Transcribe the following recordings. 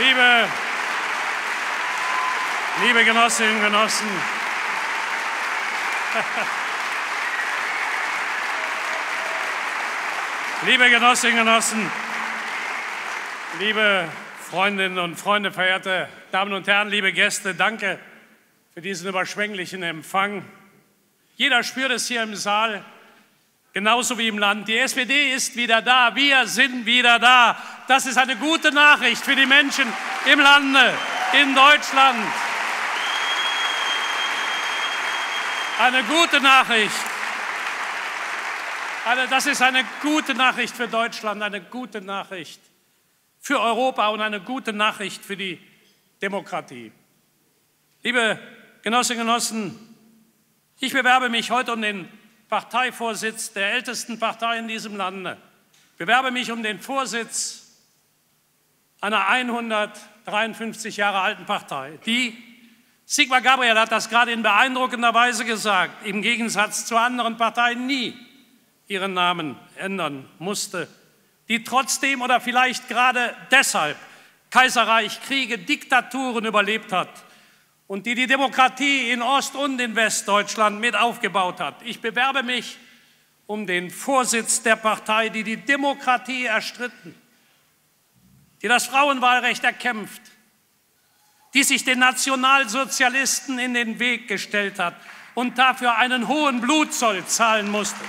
Liebe, liebe Genossinnen und Genossen, liebe Genossinnen und Genossen, liebe Freundinnen und Freunde, verehrte Damen und Herren, liebe Gäste, danke für diesen überschwänglichen Empfang. Jeder spürt es hier im Saal, genauso wie im Land. Die SPD ist wieder da, wir sind wieder da. Das ist eine gute Nachricht für die Menschen im Lande, in Deutschland. Eine gute Nachricht. Das ist eine gute Nachricht für Deutschland, eine gute Nachricht für Europa und eine gute Nachricht für die Demokratie. Liebe Genossinnen und Genossen, ich bewerbe mich heute um den Parteivorsitz der ältesten Partei in diesem Lande. Ich bewerbe mich um den Vorsitz einer 153 Jahre alten Partei, die Sigmar Gabriel hat das gerade in beeindruckender Weise gesagt, im Gegensatz zu anderen Parteien nie ihren Namen ändern musste, die trotzdem oder vielleicht gerade deshalb Kaiserreich, Kriege, Diktaturen überlebt hat und die die Demokratie in Ost- und in Westdeutschland mit aufgebaut hat. Ich bewerbe mich um den Vorsitz der Partei, die die Demokratie erstritten, die das Frauenwahlrecht erkämpft, die sich den Nationalsozialisten in den Weg gestellt hat und dafür einen hohen Blutzoll zahlen musste.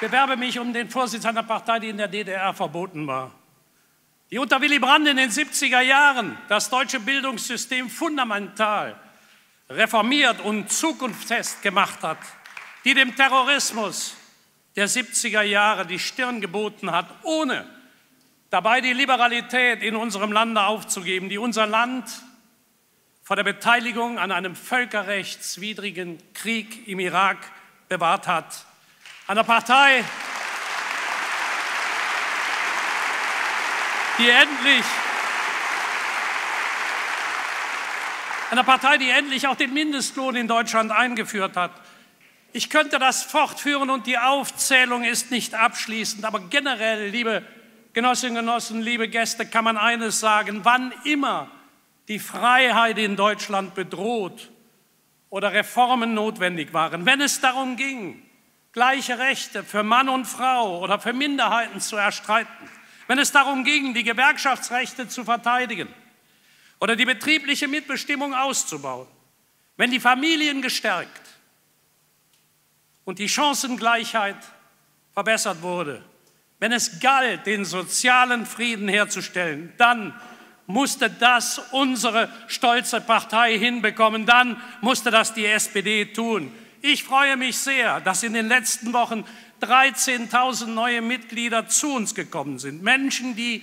bewerbe mich um den Vorsitz einer Partei, die in der DDR verboten war, die unter Willy Brandt in den 70er Jahren das deutsche Bildungssystem fundamental reformiert und zukunftsfest gemacht hat, die dem Terrorismus der 70er Jahre die Stirn geboten hat, ohne dabei die Liberalität in unserem Lande aufzugeben, die unser Land vor der Beteiligung an einem völkerrechtswidrigen Krieg im Irak bewahrt hat. Einer Partei, die endlich einer Partei, die endlich auch den Mindestlohn in Deutschland eingeführt hat. Ich könnte das fortführen und die Aufzählung ist nicht abschließend, aber generell, liebe Genossinnen und Genossen, liebe Gäste, kann man eines sagen, wann immer die Freiheit in Deutschland bedroht oder Reformen notwendig waren, wenn es darum ging, gleiche Rechte für Mann und Frau oder für Minderheiten zu erstreiten, wenn es darum ging, die Gewerkschaftsrechte zu verteidigen oder die betriebliche Mitbestimmung auszubauen, wenn die Familien gestärkt und die Chancengleichheit verbessert wurde, wenn es galt, den sozialen Frieden herzustellen, dann musste das unsere stolze Partei hinbekommen, dann musste das die SPD tun. Ich freue mich sehr, dass in den letzten Wochen 13.000 neue Mitglieder zu uns gekommen sind. Menschen, die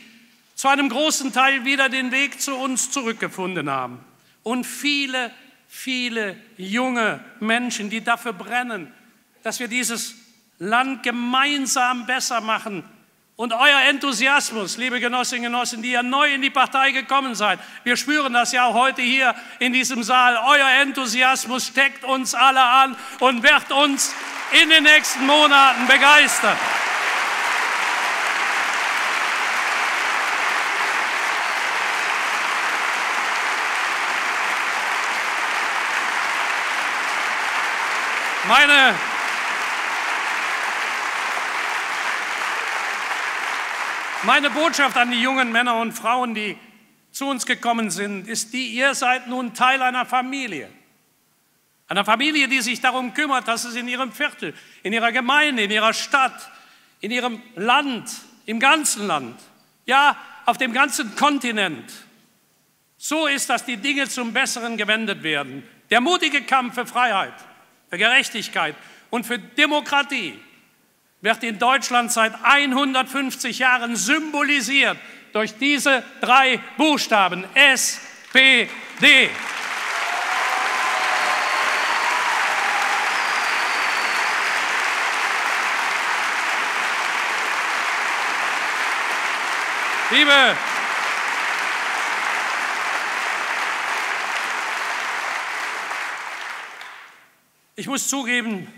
zu einem großen Teil wieder den Weg zu uns zurückgefunden haben. Und viele, viele junge Menschen, die dafür brennen, dass wir dieses Land gemeinsam besser machen und euer Enthusiasmus, liebe Genossinnen und Genossen, die ja neu in die Partei gekommen seid, wir spüren das ja auch heute hier in diesem Saal, euer Enthusiasmus steckt uns alle an und wird uns in den nächsten Monaten begeistern. Meine Meine Botschaft an die jungen Männer und Frauen, die zu uns gekommen sind, ist die, ihr seid nun Teil einer Familie. Einer Familie, die sich darum kümmert, dass es in ihrem Viertel, in ihrer Gemeinde, in ihrer Stadt, in ihrem Land, im ganzen Land, ja, auf dem ganzen Kontinent so ist, dass die Dinge zum Besseren gewendet werden. Der mutige Kampf für Freiheit, für Gerechtigkeit und für Demokratie wird in Deutschland seit 150 Jahren symbolisiert durch diese drei Buchstaben SPD. Liebe, ich muss zugeben,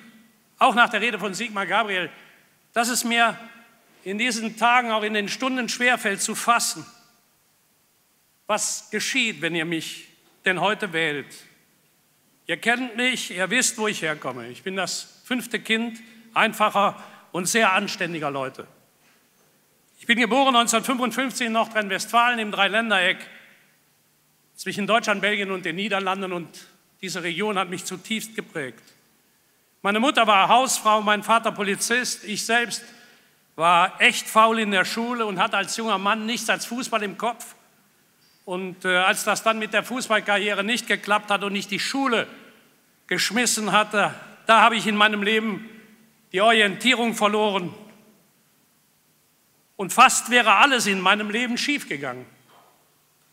auch nach der Rede von Sigmar Gabriel dass es mir in diesen Tagen, auch in den Stunden schwerfällt zu fassen, was geschieht, wenn ihr mich denn heute wählt. Ihr kennt mich, ihr wisst, wo ich herkomme. Ich bin das fünfte Kind einfacher und sehr anständiger Leute. Ich bin geboren 1955 in Nordrhein-Westfalen im Dreiländereck zwischen Deutschland, Belgien und den Niederlanden und diese Region hat mich zutiefst geprägt. Meine Mutter war Hausfrau, mein Vater Polizist, ich selbst war echt faul in der Schule und hatte als junger Mann nichts als Fußball im Kopf. Und äh, als das dann mit der Fußballkarriere nicht geklappt hat und ich die Schule geschmissen hatte, da habe ich in meinem Leben die Orientierung verloren. Und fast wäre alles in meinem Leben schiefgegangen.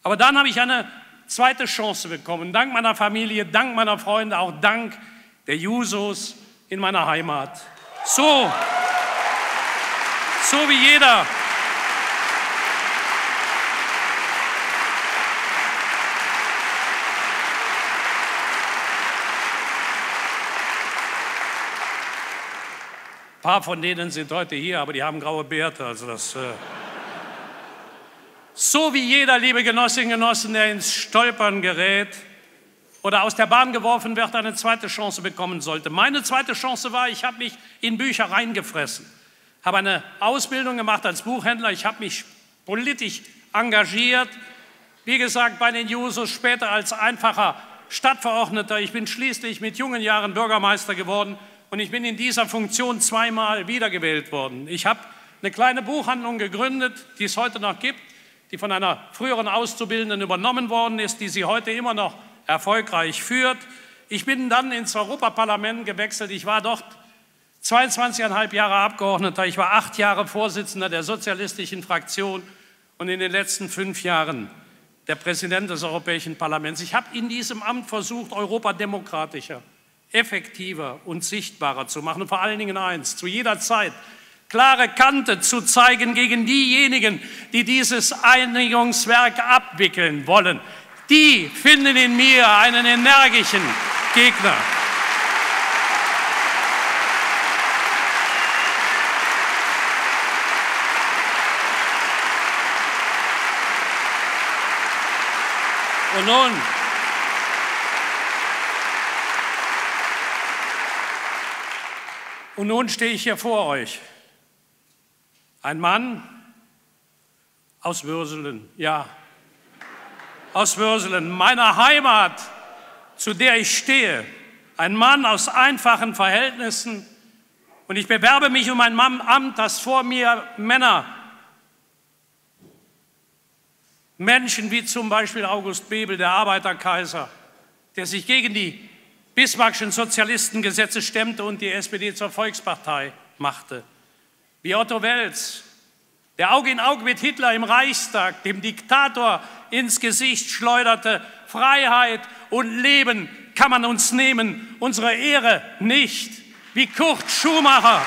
Aber dann habe ich eine zweite Chance bekommen, dank meiner Familie, dank meiner Freunde, auch dank der Jusos in meiner Heimat. So, so wie jeder. Ein paar von denen sind heute hier, aber die haben graue Bärte. Also das, äh so wie jeder, liebe Genossinnen und Genossen, der ins Stolpern gerät oder aus der Bahn geworfen wird, eine zweite Chance bekommen sollte. Meine zweite Chance war, ich habe mich in Bücher reingefressen, habe eine Ausbildung gemacht als Buchhändler, ich habe mich politisch engagiert, wie gesagt, bei den Jusos, später als einfacher Stadtverordneter. Ich bin schließlich mit jungen Jahren Bürgermeister geworden und ich bin in dieser Funktion zweimal wiedergewählt worden. Ich habe eine kleine Buchhandlung gegründet, die es heute noch gibt, die von einer früheren Auszubildenden übernommen worden ist, die sie heute immer noch erfolgreich führt. Ich bin dann ins Europaparlament gewechselt. Ich war dort 22,5 Jahre Abgeordneter. Ich war acht Jahre Vorsitzender der sozialistischen Fraktion und in den letzten fünf Jahren der Präsident des Europäischen Parlaments. Ich habe in diesem Amt versucht, Europa demokratischer, effektiver und sichtbarer zu machen. Und vor allen Dingen eins, zu jeder Zeit klare Kante zu zeigen gegen diejenigen, die dieses Einigungswerk abwickeln wollen. Die finden in mir einen energischen Gegner. Und nun, und nun stehe ich hier vor euch. Ein Mann aus Würselen, ja, aus Würselen, meiner Heimat, zu der ich stehe. Ein Mann aus einfachen Verhältnissen. Und ich bewerbe mich um ein Amt, das vor mir Männer, Menschen wie zum Beispiel August Bebel, der Arbeiterkaiser, der sich gegen die Bismarckschen Sozialistengesetze stemmte und die SPD zur Volkspartei machte, wie Otto Wels, der Auge in Auge mit Hitler im Reichstag, dem Diktator ins Gesicht schleuderte, Freiheit und Leben kann man uns nehmen, unsere Ehre nicht, wie Kurt Schumacher,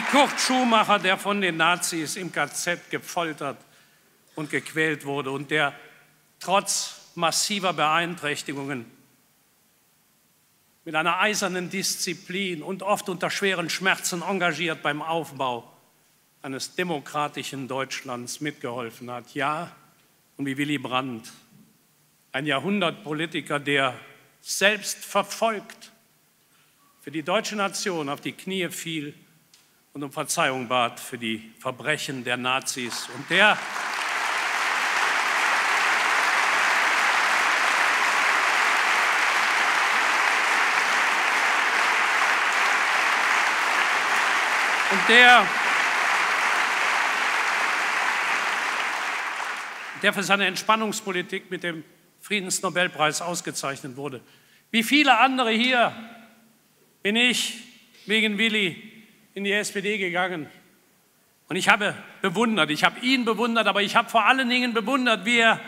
wie Kurt Schumacher, der von den Nazis im KZ gefoltert und gequält wurde und der trotz massiver Beeinträchtigungen mit einer eisernen Disziplin und oft unter schweren Schmerzen engagiert beim Aufbau eines demokratischen Deutschlands mitgeholfen hat. Ja, und wie Willy Brandt, ein Jahrhundertpolitiker, der selbst verfolgt für die deutsche Nation auf die Knie fiel und um Verzeihung bat für die Verbrechen der Nazis. Und der und der der für seine Entspannungspolitik mit dem Friedensnobelpreis ausgezeichnet wurde. Wie viele andere hier bin ich wegen Willi in die SPD gegangen. Und ich habe bewundert, ich habe ihn bewundert, aber ich habe vor allen Dingen bewundert, wie er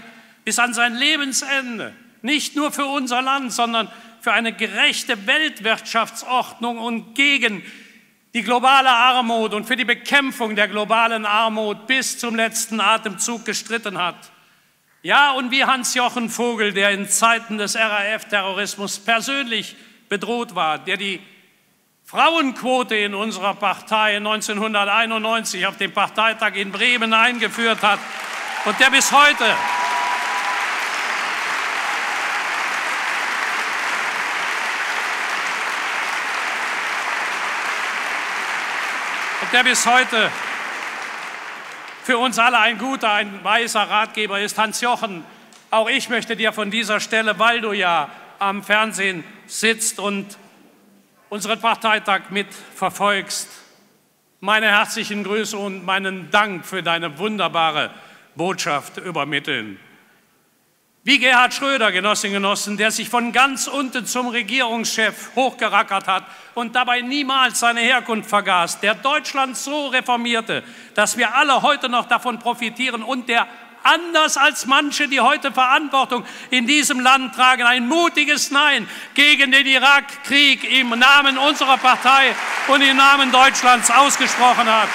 bis an sein Lebensende, nicht nur für unser Land, sondern für eine gerechte Weltwirtschaftsordnung und gegen die globale Armut und für die Bekämpfung der globalen Armut bis zum letzten Atemzug gestritten hat. Ja, und wie Hans-Jochen Vogel, der in Zeiten des RAF-Terrorismus persönlich bedroht war, der die Frauenquote in unserer Partei 1991 auf dem Parteitag in Bremen eingeführt hat und der bis heute der bis heute für uns alle ein guter, ein weiser Ratgeber ist, Hans Jochen. Auch ich möchte dir von dieser Stelle, weil du ja am Fernsehen sitzt und unseren Parteitag mitverfolgst, meine herzlichen Grüße und meinen Dank für deine wunderbare Botschaft übermitteln. Wie Gerhard Schröder, Genossinnen und Genossen, der sich von ganz unten zum Regierungschef hochgerackert hat und dabei niemals seine Herkunft vergaß, der Deutschland so reformierte, dass wir alle heute noch davon profitieren und der anders als manche, die heute Verantwortung in diesem Land tragen, ein mutiges Nein gegen den Irakkrieg im Namen unserer Partei und im Namen Deutschlands ausgesprochen hat.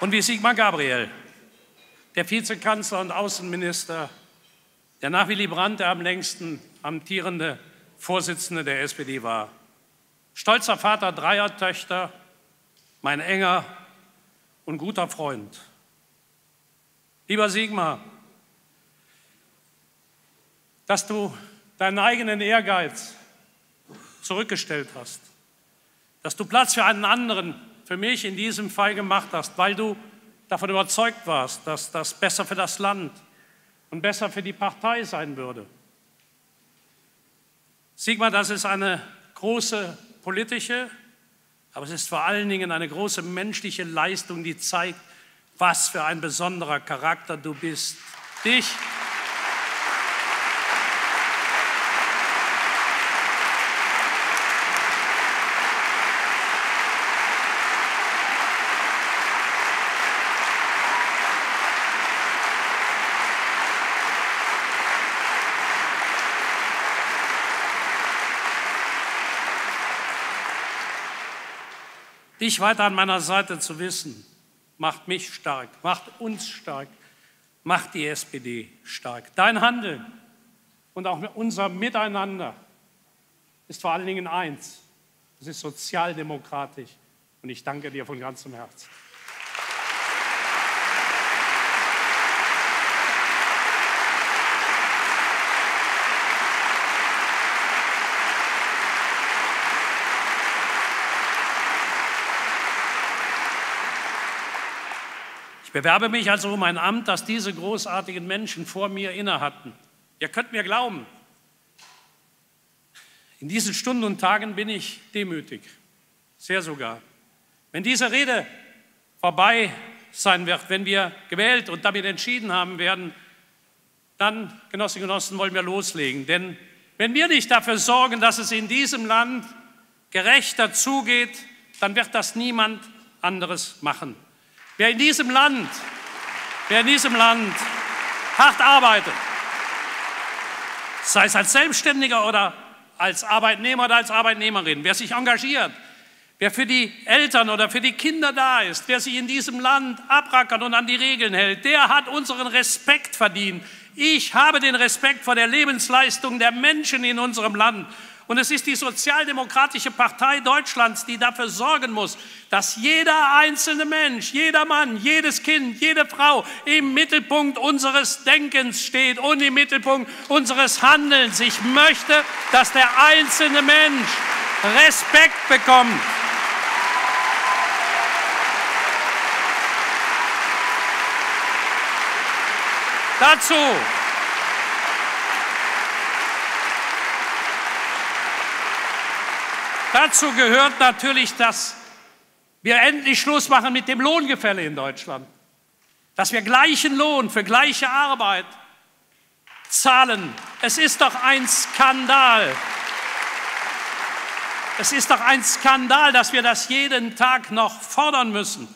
Und wie Sigmar Gabriel, der Vizekanzler und Außenminister, der nach Willy Brandt der am längsten amtierende Vorsitzende der SPD war. Stolzer Vater dreier Töchter, mein enger und guter Freund. Lieber Sigmar, dass du deinen eigenen Ehrgeiz zurückgestellt hast, dass du Platz für einen anderen für mich in diesem Fall gemacht hast, weil du davon überzeugt warst, dass das besser für das Land und besser für die Partei sein würde. Sigmar, das ist eine große politische, aber es ist vor allen Dingen eine große menschliche Leistung, die zeigt, was für ein besonderer Charakter du bist. Dich Dich weiter an meiner Seite zu wissen, macht mich stark, macht uns stark, macht die SPD stark. Dein Handeln und auch unser Miteinander ist vor allen Dingen eins. Es ist sozialdemokratisch. Und ich danke dir von ganzem Herzen. Bewerbe mich also um ein Amt, das diese großartigen Menschen vor mir inne hatten. Ihr könnt mir glauben, in diesen Stunden und Tagen bin ich demütig, sehr sogar. Wenn diese Rede vorbei sein wird, wenn wir gewählt und damit entschieden haben werden, dann, Genossinnen und Genossen, wollen wir loslegen. Denn wenn wir nicht dafür sorgen, dass es in diesem Land gerechter zugeht, dann wird das niemand anderes machen. Wer in diesem Land, wer in diesem Land hart arbeitet, sei es als Selbstständiger oder als Arbeitnehmer oder als Arbeitnehmerin, wer sich engagiert, wer für die Eltern oder für die Kinder da ist, wer sich in diesem Land abrackert und an die Regeln hält, der hat unseren Respekt verdient. Ich habe den Respekt vor der Lebensleistung der Menschen in unserem Land. Und es ist die Sozialdemokratische Partei Deutschlands, die dafür sorgen muss, dass jeder einzelne Mensch, jeder Mann, jedes Kind, jede Frau im Mittelpunkt unseres Denkens steht und im Mittelpunkt unseres Handelns. Ich möchte, dass der einzelne Mensch Respekt bekommt. Dazu Dazu gehört natürlich, dass wir endlich Schluss machen mit dem Lohngefälle in Deutschland. Dass wir gleichen Lohn für gleiche Arbeit zahlen. Es ist doch ein Skandal. Es ist doch ein Skandal, dass wir das jeden Tag noch fordern müssen.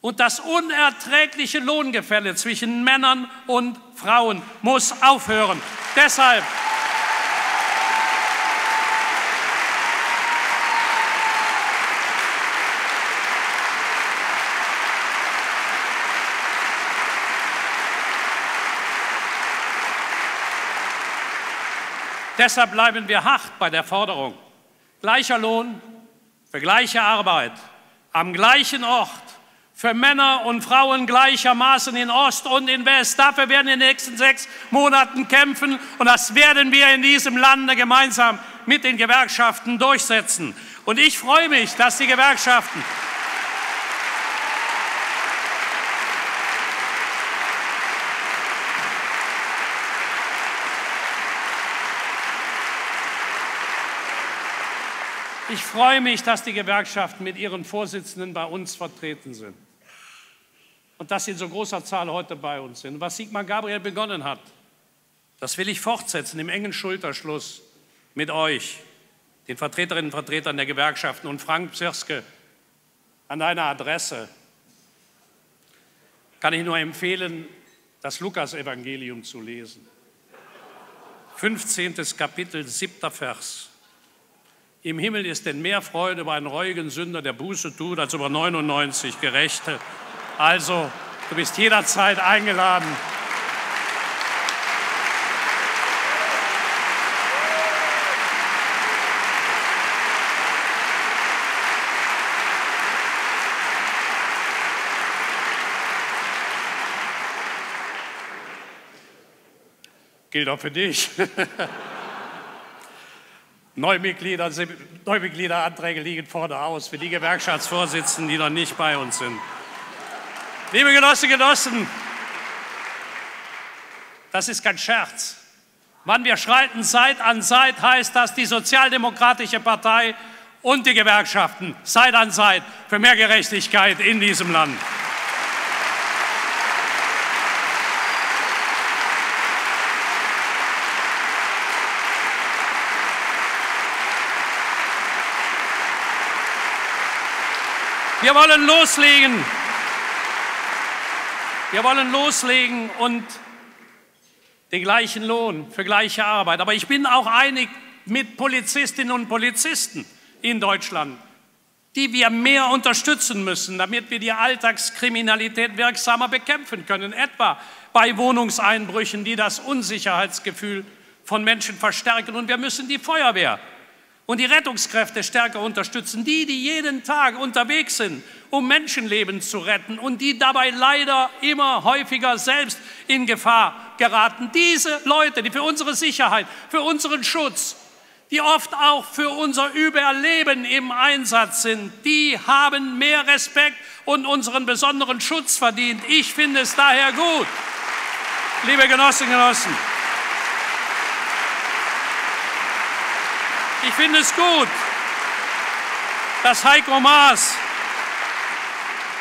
Und das unerträgliche Lohngefälle zwischen Männern und Frauen muss aufhören. Deshalb Deshalb bleiben wir hart bei der Forderung gleicher Lohn für gleiche Arbeit am gleichen Ort für Männer und Frauen gleichermaßen in Ost und in West. Dafür werden wir in den nächsten sechs Monaten kämpfen und das werden wir in diesem Lande gemeinsam mit den Gewerkschaften durchsetzen. Und ich freue mich, dass die Gewerkschaften Ich freue mich, dass die Gewerkschaften mit ihren Vorsitzenden bei uns vertreten sind und dass sie in so großer Zahl heute bei uns sind. Was Sigmar Gabriel begonnen hat, das will ich fortsetzen im engen Schulterschluss mit euch, den Vertreterinnen und Vertretern der Gewerkschaften und Frank Psirske an deiner Adresse kann ich nur empfehlen, das Lukasevangelium zu lesen. 15. Kapitel, 7. Vers. Im Himmel ist denn mehr Freude über einen reuigen Sünder, der Buße tut, als über 99 Gerechte. Also, du bist jederzeit eingeladen. Gilt auch für dich. Neumitglieder, Neumitgliederanträge liegen vorne aus für die Gewerkschaftsvorsitzenden, die noch nicht bei uns sind. Liebe Genossinnen und Genossen, das ist kein Scherz. Wann wir schreiten Seit an Seit, heißt das die Sozialdemokratische Partei und die Gewerkschaften Seit an Seit für mehr Gerechtigkeit in diesem Land. Wir wollen loslegen. Wir wollen loslegen und den gleichen Lohn für gleiche Arbeit. Aber ich bin auch einig mit Polizistinnen und Polizisten in Deutschland, die wir mehr unterstützen müssen, damit wir die Alltagskriminalität wirksamer bekämpfen können, etwa bei Wohnungseinbrüchen, die das Unsicherheitsgefühl von Menschen verstärken. Und wir müssen die Feuerwehr und die Rettungskräfte stärker unterstützen, die, die jeden Tag unterwegs sind, um Menschenleben zu retten und die dabei leider immer häufiger selbst in Gefahr geraten. Diese Leute, die für unsere Sicherheit, für unseren Schutz, die oft auch für unser Überleben im Einsatz sind, die haben mehr Respekt und unseren besonderen Schutz verdient. Ich finde es daher gut, liebe Genossinnen und Genossen, Ich finde es gut, dass Heiko Maas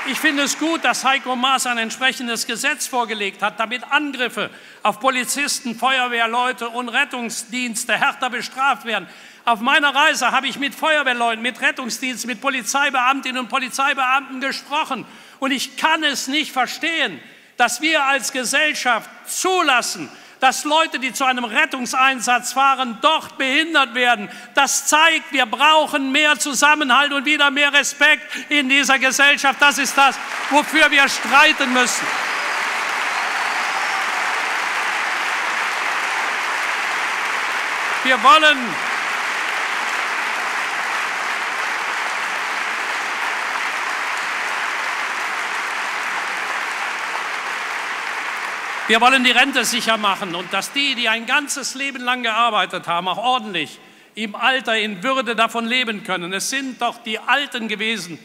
ich finde es gut, dass Heiko Maas ein entsprechendes Gesetz vorgelegt hat, damit Angriffe auf Polizisten, Feuerwehrleute und Rettungsdienste härter bestraft werden. Auf meiner Reise habe ich mit Feuerwehrleuten, mit Rettungsdiensten, mit Polizeibeamtinnen und Polizeibeamten gesprochen. Und ich kann es nicht verstehen, dass wir als Gesellschaft zulassen, dass Leute, die zu einem Rettungseinsatz fahren, dort behindert werden. Das zeigt, wir brauchen mehr Zusammenhalt und wieder mehr Respekt in dieser Gesellschaft. Das ist das, wofür wir streiten müssen. Wir wollen Wir wollen die Rente sicher machen und dass die, die ein ganzes Leben lang gearbeitet haben, auch ordentlich im Alter in Würde davon leben können. Es sind doch die Alten gewesen,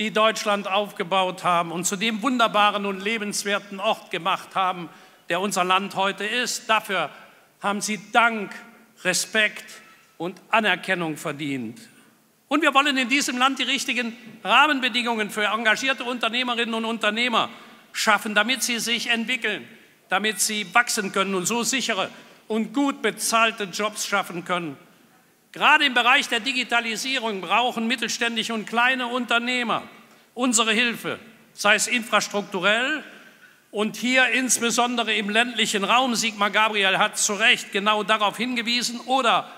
die Deutschland aufgebaut haben und zu dem wunderbaren und lebenswerten Ort gemacht haben, der unser Land heute ist. Dafür haben sie Dank, Respekt und Anerkennung verdient. Und wir wollen in diesem Land die richtigen Rahmenbedingungen für engagierte Unternehmerinnen und Unternehmer schaffen, damit sie sich entwickeln damit sie wachsen können und so sichere und gut bezahlte Jobs schaffen können. Gerade im Bereich der Digitalisierung brauchen mittelständische und kleine Unternehmer unsere Hilfe, sei es infrastrukturell und hier insbesondere im ländlichen Raum. Sigmar Gabriel hat zu Recht genau darauf hingewiesen oder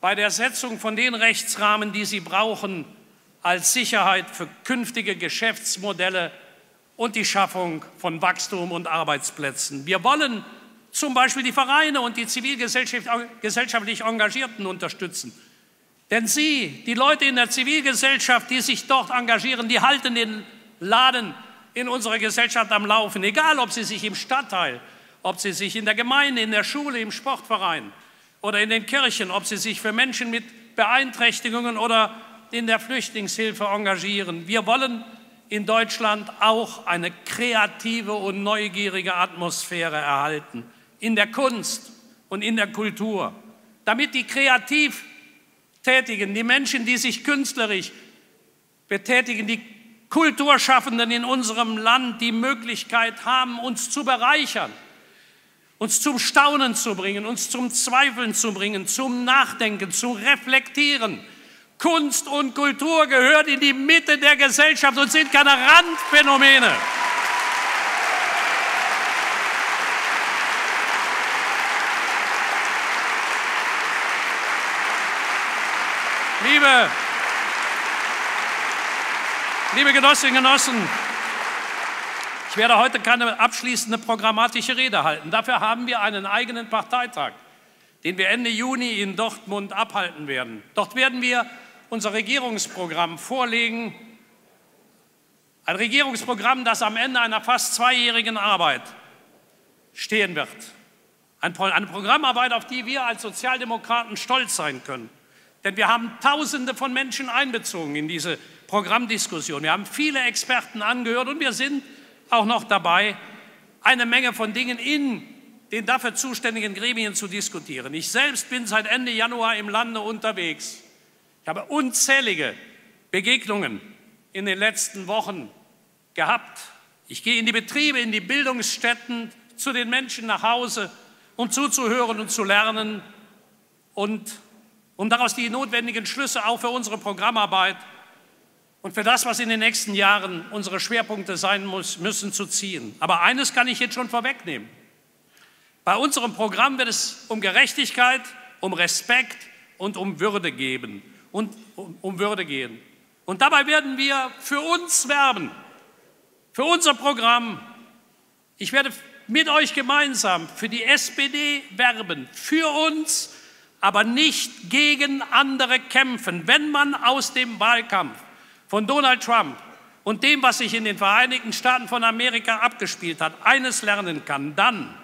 bei der Setzung von den Rechtsrahmen, die sie brauchen, als Sicherheit für künftige Geschäftsmodelle und die Schaffung von Wachstum und Arbeitsplätzen. Wir wollen zum Beispiel die Vereine und die zivilgesellschaftlich Engagierten unterstützen. Denn sie, die Leute in der Zivilgesellschaft, die sich dort engagieren, die halten den Laden in unserer Gesellschaft am Laufen, egal ob sie sich im Stadtteil, ob sie sich in der Gemeinde, in der Schule, im Sportverein oder in den Kirchen, ob sie sich für Menschen mit Beeinträchtigungen oder in der Flüchtlingshilfe engagieren. Wir wollen in Deutschland auch eine kreative und neugierige Atmosphäre erhalten in der Kunst und in der Kultur, damit die kreativ Tätigen, die Menschen, die sich künstlerisch betätigen, die Kulturschaffenden in unserem Land die Möglichkeit haben, uns zu bereichern, uns zum Staunen zu bringen, uns zum Zweifeln zu bringen, zum Nachdenken, zu reflektieren. Kunst und Kultur gehört in die Mitte der Gesellschaft und sind keine Randphänomene. Liebe, liebe Genossinnen und Genossen, ich werde heute keine abschließende programmatische Rede halten. Dafür haben wir einen eigenen Parteitag, den wir Ende Juni in Dortmund abhalten werden. Dort werden wir unser Regierungsprogramm vorlegen. Ein Regierungsprogramm, das am Ende einer fast zweijährigen Arbeit stehen wird. Eine Programmarbeit, auf die wir als Sozialdemokraten stolz sein können. Denn wir haben Tausende von Menschen einbezogen in diese Programmdiskussion. Wir haben viele Experten angehört und wir sind auch noch dabei, eine Menge von Dingen in den dafür zuständigen Gremien zu diskutieren. Ich selbst bin seit Ende Januar im Lande unterwegs. Ich habe unzählige Begegnungen in den letzten Wochen gehabt. Ich gehe in die Betriebe, in die Bildungsstätten, zu den Menschen nach Hause, um zuzuhören und zu lernen und um daraus die notwendigen Schlüsse auch für unsere Programmarbeit und für das, was in den nächsten Jahren unsere Schwerpunkte sein muss, müssen, zu ziehen. Aber eines kann ich jetzt schon vorwegnehmen. Bei unserem Programm wird es um Gerechtigkeit, um Respekt und um Würde geben und um, Würde gehen. Und dabei werden wir für uns werben, für unser Programm. Ich werde mit euch gemeinsam für die SPD werben, für uns aber nicht gegen andere kämpfen. Wenn man aus dem Wahlkampf von Donald Trump und dem, was sich in den Vereinigten Staaten von Amerika abgespielt hat, eines lernen kann, dann,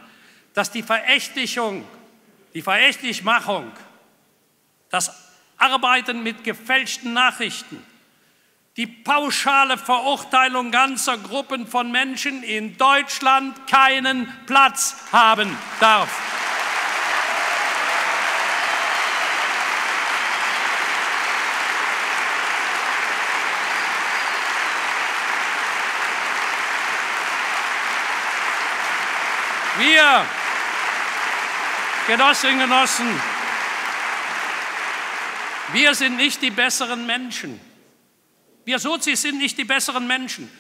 dass die Verächtlichung, die Verächtlichmachung, das Arbeiten mit gefälschten Nachrichten, die pauschale Verurteilung ganzer Gruppen von Menschen in Deutschland keinen Platz haben darf. Wir, Genossinnen und Genossen, wir sind nicht die besseren Menschen. Wir Sozis sind nicht die besseren Menschen.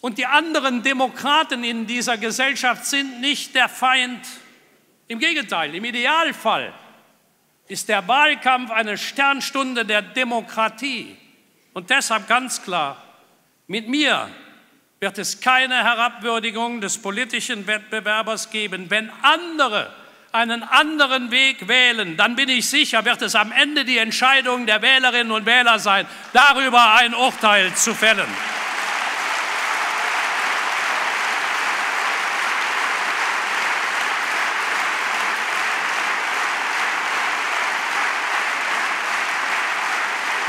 Und die anderen Demokraten in dieser Gesellschaft sind nicht der Feind. Im Gegenteil, im Idealfall ist der Wahlkampf eine Sternstunde der Demokratie. Und deshalb ganz klar, mit mir wird es keine Herabwürdigung des politischen Wettbewerbers geben. Wenn andere einen anderen Weg wählen, dann bin ich sicher, wird es am Ende die Entscheidung der Wählerinnen und Wähler sein, darüber ein Urteil zu fällen.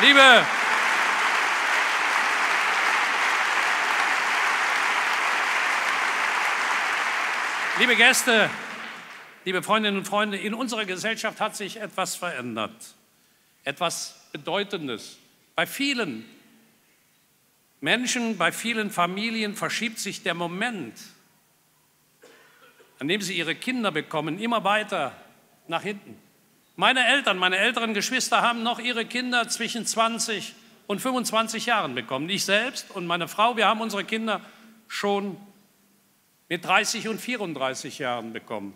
Liebe Liebe Gäste, liebe Freundinnen und Freunde, in unserer Gesellschaft hat sich etwas verändert, etwas Bedeutendes. Bei vielen Menschen, bei vielen Familien verschiebt sich der Moment, an dem sie ihre Kinder bekommen, immer weiter nach hinten. Meine Eltern, meine älteren Geschwister haben noch ihre Kinder zwischen 20 und 25 Jahren bekommen. Ich selbst und meine Frau, wir haben unsere Kinder schon mit 30 und 34 Jahren bekommen.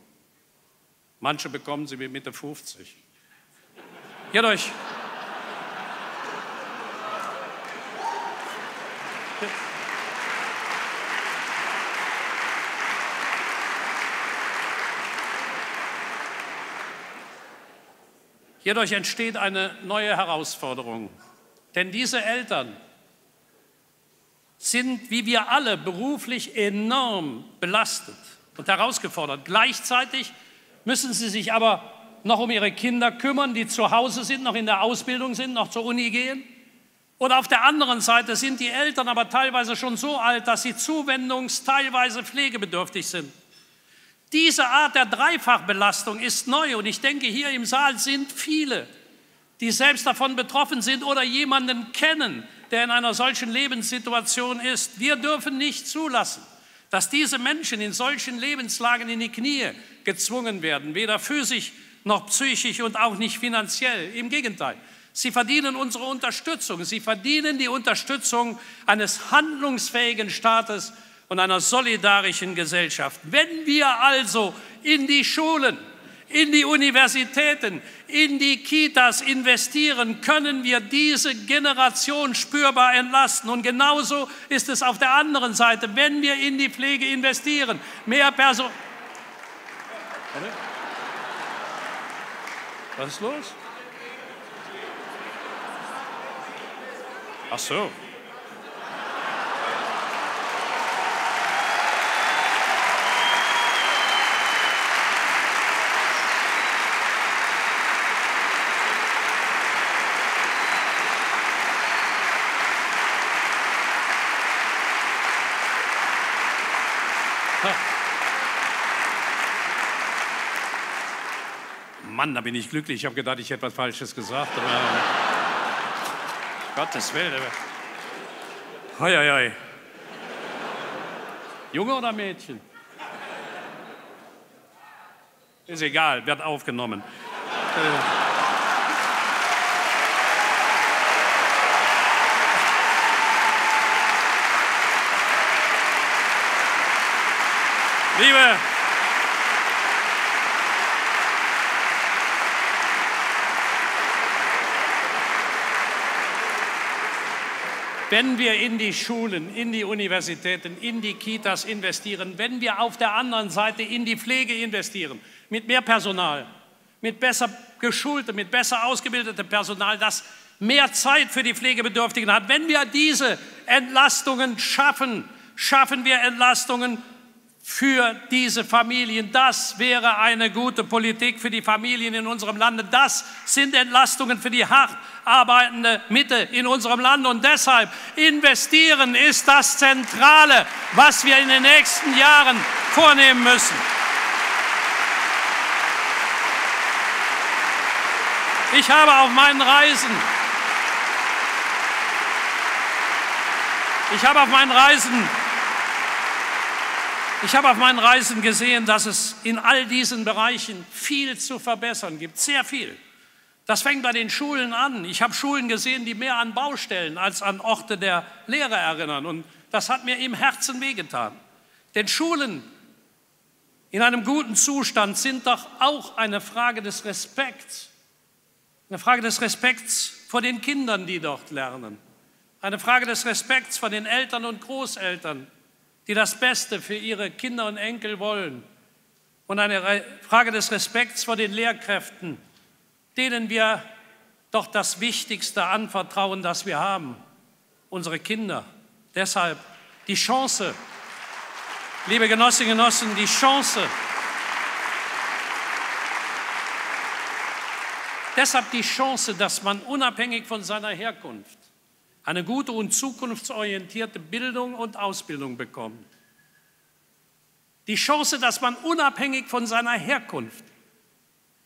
Manche bekommen sie mit Mitte 50. Hierdurch. Hierdurch entsteht eine neue Herausforderung. Denn diese Eltern sind, wie wir alle, beruflich enorm belastet und herausgefordert. Gleichzeitig müssen sie sich aber noch um ihre Kinder kümmern, die zu Hause sind, noch in der Ausbildung sind, noch zur Uni gehen. Oder auf der anderen Seite sind die Eltern aber teilweise schon so alt, dass sie zuwendungs-, teilweise pflegebedürftig sind. Diese Art der Dreifachbelastung ist neu und ich denke, hier im Saal sind viele, die selbst davon betroffen sind oder jemanden kennen, der in einer solchen Lebenssituation ist. Wir dürfen nicht zulassen, dass diese Menschen in solchen Lebenslagen in die Knie gezwungen werden, weder physisch noch psychisch und auch nicht finanziell. Im Gegenteil, sie verdienen unsere Unterstützung. Sie verdienen die Unterstützung eines handlungsfähigen Staates und einer solidarischen Gesellschaft. Wenn wir also in die Schulen, in die Universitäten, in die Kitas investieren, können wir diese Generation spürbar entlasten. Und genauso ist es auf der anderen Seite, wenn wir in die Pflege investieren. Mehr Personen. Was ist los? Ach so. Mann, da bin ich glücklich. Ich habe gedacht, ich hätte etwas Falsches gesagt. Aber Gottes Willen. Hoi, hoi, hoi. Junge oder Mädchen? Ist egal, wird aufgenommen. Äh. Liebe wenn wir in die Schulen, in die Universitäten, in die Kitas investieren, wenn wir auf der anderen Seite in die Pflege investieren, mit mehr Personal, mit besser geschultem, mit besser ausgebildetem Personal, das mehr Zeit für die Pflegebedürftigen hat, wenn wir diese Entlastungen schaffen, schaffen wir Entlastungen für diese Familien. Das wäre eine gute Politik für die Familien in unserem Lande. Das sind Entlastungen für die hart arbeitende Mitte in unserem Land. Und deshalb investieren ist das Zentrale, was wir in den nächsten Jahren vornehmen müssen. Ich habe auf meinen Reisen ich habe auf meinen Reisen ich habe auf meinen Reisen gesehen, dass es in all diesen Bereichen viel zu verbessern gibt, sehr viel. Das fängt bei den Schulen an. Ich habe Schulen gesehen, die mehr an Baustellen als an Orte der Lehre erinnern. Und das hat mir im Herzen wehgetan. Denn Schulen in einem guten Zustand sind doch auch eine Frage des Respekts. Eine Frage des Respekts vor den Kindern, die dort lernen. Eine Frage des Respekts vor den Eltern und Großeltern, die das Beste für ihre Kinder und Enkel wollen. Und eine Frage des Respekts vor den Lehrkräften, denen wir doch das Wichtigste anvertrauen, das wir haben, unsere Kinder. Deshalb die Chance, liebe Genossinnen und Genossen, die Chance, deshalb die Chance, dass man unabhängig von seiner Herkunft eine gute und zukunftsorientierte Bildung und Ausbildung bekommt. Die Chance, dass man unabhängig von seiner Herkunft,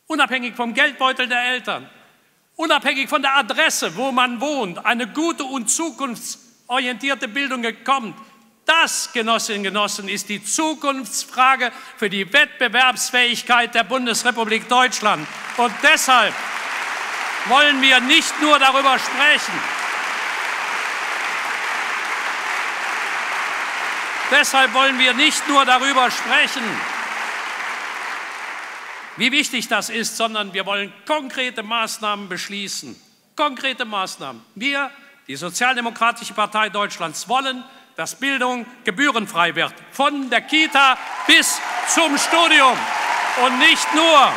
unabhängig vom Geldbeutel der Eltern, unabhängig von der Adresse, wo man wohnt, eine gute und zukunftsorientierte Bildung bekommt, Das, Genossinnen und Genossen, ist die Zukunftsfrage für die Wettbewerbsfähigkeit der Bundesrepublik Deutschland. Und deshalb wollen wir nicht nur darüber sprechen, deshalb wollen wir nicht nur darüber sprechen, wie wichtig das ist, sondern wir wollen konkrete Maßnahmen beschließen. Konkrete Maßnahmen. Wir, die Sozialdemokratische Partei Deutschlands, wollen dass Bildung gebührenfrei wird, von der Kita bis zum Studium und nicht nur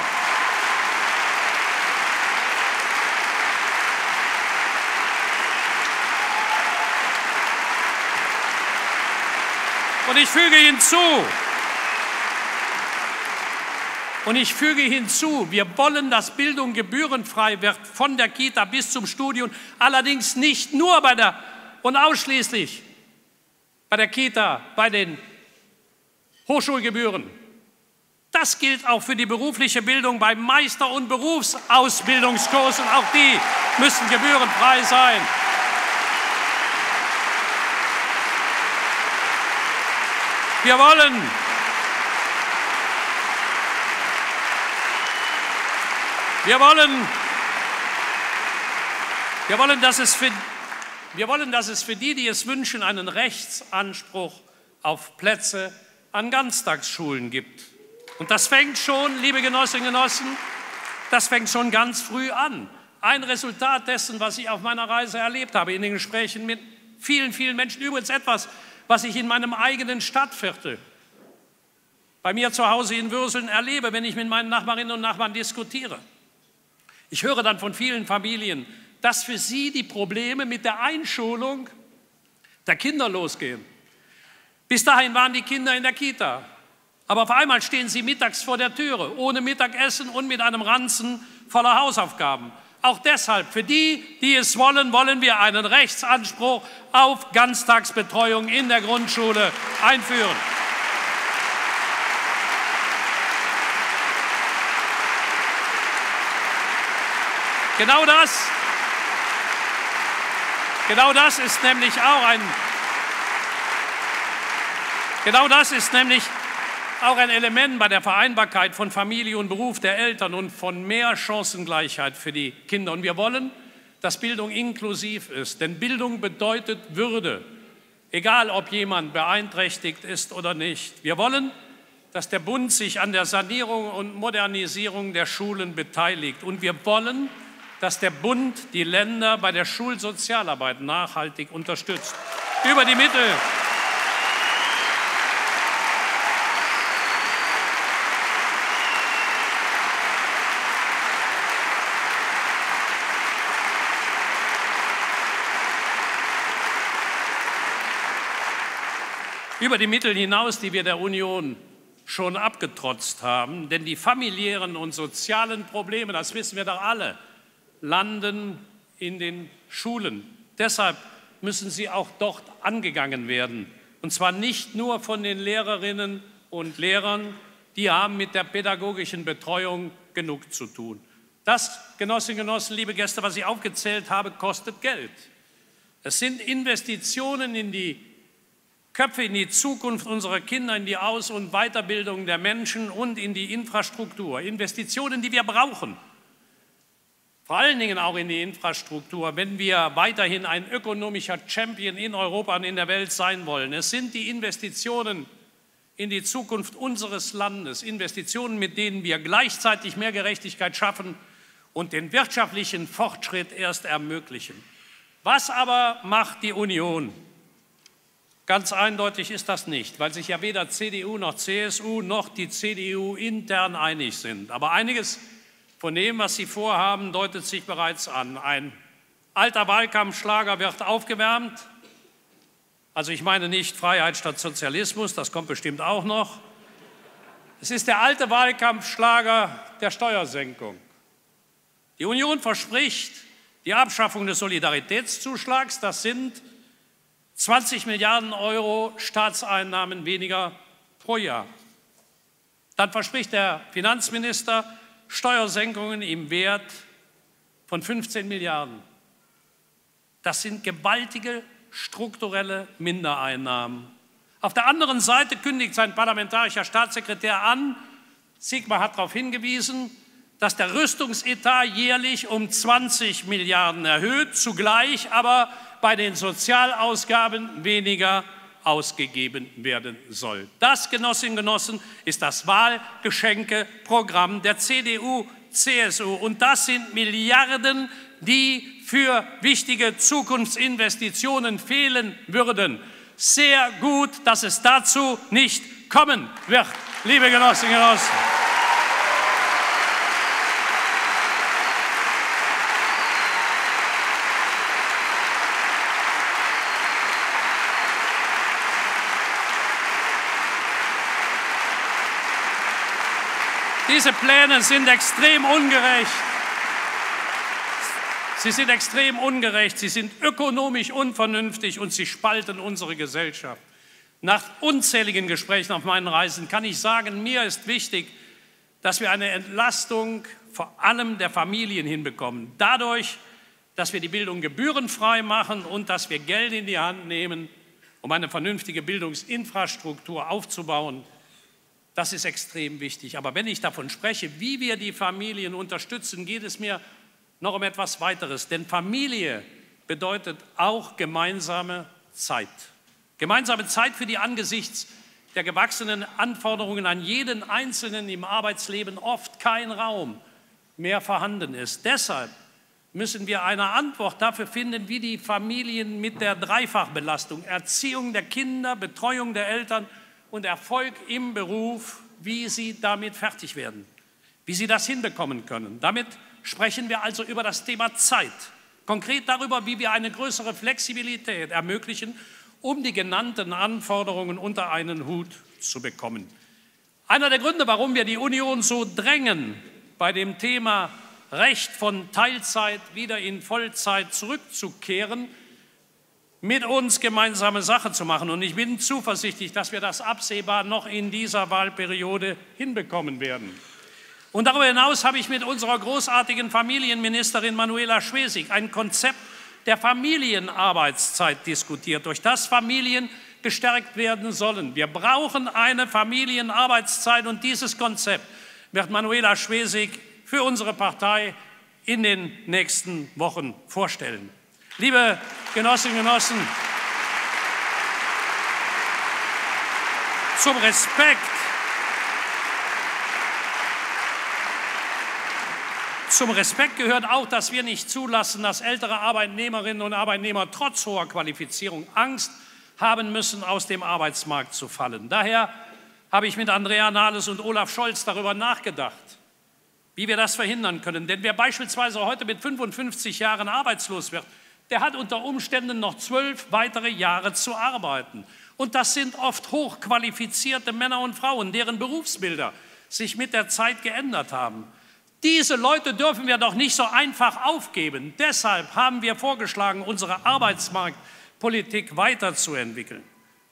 Und ich füge hinzu, und ich füge hinzu, wir wollen, dass Bildung gebührenfrei wird von der Kita bis zum Studium, allerdings nicht nur bei der und ausschließlich bei der Kita, bei den Hochschulgebühren. Das gilt auch für die berufliche Bildung bei Meister- und Berufsausbildungskursen. Auch die müssen gebührenfrei sein. Wir wollen Wir wollen, wir wollen, dass es für wir wollen, dass es für die, die es wünschen, einen Rechtsanspruch auf Plätze an Ganztagsschulen gibt. Und das fängt schon, liebe Genossinnen und Genossen, das fängt schon ganz früh an. Ein Resultat dessen, was ich auf meiner Reise erlebt habe, in den Gesprächen mit vielen, vielen Menschen, übrigens etwas, was ich in meinem eigenen Stadtviertel bei mir zu Hause in Würseln erlebe, wenn ich mit meinen Nachbarinnen und Nachbarn diskutiere. Ich höre dann von vielen Familien, dass für sie die Probleme mit der Einschulung der Kinder losgehen. Bis dahin waren die Kinder in der Kita. Aber auf einmal stehen sie mittags vor der Türe, ohne Mittagessen und mit einem Ranzen voller Hausaufgaben. Auch deshalb, für die, die es wollen, wollen wir einen Rechtsanspruch auf Ganztagsbetreuung in der Grundschule einführen. Genau das Genau das ist nämlich auch ein, genau das ist nämlich auch ein Element bei der Vereinbarkeit von Familie und Beruf der Eltern und von mehr Chancengleichheit für die Kinder. Und wir wollen, dass Bildung inklusiv ist, denn Bildung bedeutet Würde, egal ob jemand beeinträchtigt ist oder nicht. Wir wollen, dass der Bund sich an der Sanierung und Modernisierung der Schulen beteiligt. Und wir wollen, dass der Bund die Länder bei der Schulsozialarbeit nachhaltig unterstützt. Über die Mittel über die Mittel hinaus, die wir der Union schon abgetrotzt haben. Denn die familiären und sozialen Probleme, das wissen wir doch alle, landen in den Schulen. Deshalb müssen sie auch dort angegangen werden. Und zwar nicht nur von den Lehrerinnen und Lehrern, die haben mit der pädagogischen Betreuung genug zu tun. Das, Genossinnen und Genossen, liebe Gäste, was ich aufgezählt habe, kostet Geld. Es sind Investitionen in die Köpfe, in die Zukunft unserer Kinder, in die Aus- und Weiterbildung der Menschen und in die Infrastruktur. Investitionen, die wir brauchen vor allen Dingen auch in die Infrastruktur, wenn wir weiterhin ein ökonomischer Champion in Europa und in der Welt sein wollen. Es sind die Investitionen in die Zukunft unseres Landes, Investitionen, mit denen wir gleichzeitig mehr Gerechtigkeit schaffen und den wirtschaftlichen Fortschritt erst ermöglichen. Was aber macht die Union? Ganz eindeutig ist das nicht, weil sich ja weder CDU noch CSU noch die CDU intern einig sind. Aber einiges von dem, was Sie vorhaben, deutet sich bereits an. Ein alter Wahlkampfschlager wird aufgewärmt. Also ich meine nicht Freiheit statt Sozialismus, das kommt bestimmt auch noch. Es ist der alte Wahlkampfschlager der Steuersenkung. Die Union verspricht die Abschaffung des Solidaritätszuschlags. Das sind 20 Milliarden Euro Staatseinnahmen weniger pro Jahr. Dann verspricht der Finanzminister Steuersenkungen im Wert von 15 Milliarden. Das sind gewaltige strukturelle Mindereinnahmen. Auf der anderen Seite kündigt sein parlamentarischer Staatssekretär an, Sigmar hat darauf hingewiesen, dass der Rüstungsetat jährlich um 20 Milliarden erhöht, zugleich aber bei den Sozialausgaben weniger ausgegeben werden soll. Das, Genossinnen und Genossen, ist das Wahlgeschenkeprogramm der CDU, CSU. Und das sind Milliarden, die für wichtige Zukunftsinvestitionen fehlen würden. Sehr gut, dass es dazu nicht kommen wird, liebe Genossinnen und Genossen. Diese Pläne sind extrem ungerecht. Sie sind extrem ungerecht, sie sind ökonomisch unvernünftig und sie spalten unsere Gesellschaft. Nach unzähligen Gesprächen auf meinen Reisen kann ich sagen, mir ist wichtig, dass wir eine Entlastung vor allem der Familien hinbekommen. Dadurch, dass wir die Bildung gebührenfrei machen und dass wir Geld in die Hand nehmen, um eine vernünftige Bildungsinfrastruktur aufzubauen. Das ist extrem wichtig. Aber wenn ich davon spreche, wie wir die Familien unterstützen, geht es mir noch um etwas weiteres. Denn Familie bedeutet auch gemeinsame Zeit. Gemeinsame Zeit, für die angesichts der gewachsenen Anforderungen an jeden Einzelnen im Arbeitsleben oft kein Raum mehr vorhanden ist. Deshalb müssen wir eine Antwort dafür finden, wie die Familien mit der Dreifachbelastung, Erziehung der Kinder, Betreuung der Eltern und Erfolg im Beruf, wie sie damit fertig werden, wie sie das hinbekommen können. Damit sprechen wir also über das Thema Zeit, konkret darüber, wie wir eine größere Flexibilität ermöglichen, um die genannten Anforderungen unter einen Hut zu bekommen. Einer der Gründe, warum wir die Union so drängen, bei dem Thema Recht von Teilzeit wieder in Vollzeit zurückzukehren, mit uns gemeinsame Sache zu machen. Und ich bin zuversichtlich, dass wir das absehbar noch in dieser Wahlperiode hinbekommen werden. Und darüber hinaus habe ich mit unserer großartigen Familienministerin Manuela Schwesig ein Konzept der Familienarbeitszeit diskutiert, durch das Familien gestärkt werden sollen. Wir brauchen eine Familienarbeitszeit und dieses Konzept wird Manuela Schwesig für unsere Partei in den nächsten Wochen vorstellen. Liebe Genossinnen und Genossen, zum Respekt Zum Respekt gehört auch, dass wir nicht zulassen, dass ältere Arbeitnehmerinnen und Arbeitnehmer trotz hoher Qualifizierung Angst haben müssen, aus dem Arbeitsmarkt zu fallen. Daher habe ich mit Andrea Nahles und Olaf Scholz darüber nachgedacht, wie wir das verhindern können. Denn wer beispielsweise heute mit 55 Jahren arbeitslos wird, der hat unter Umständen noch zwölf weitere Jahre zu arbeiten. Und das sind oft hochqualifizierte Männer und Frauen, deren Berufsbilder sich mit der Zeit geändert haben. Diese Leute dürfen wir doch nicht so einfach aufgeben. Deshalb haben wir vorgeschlagen, unsere Arbeitsmarktpolitik weiterzuentwickeln.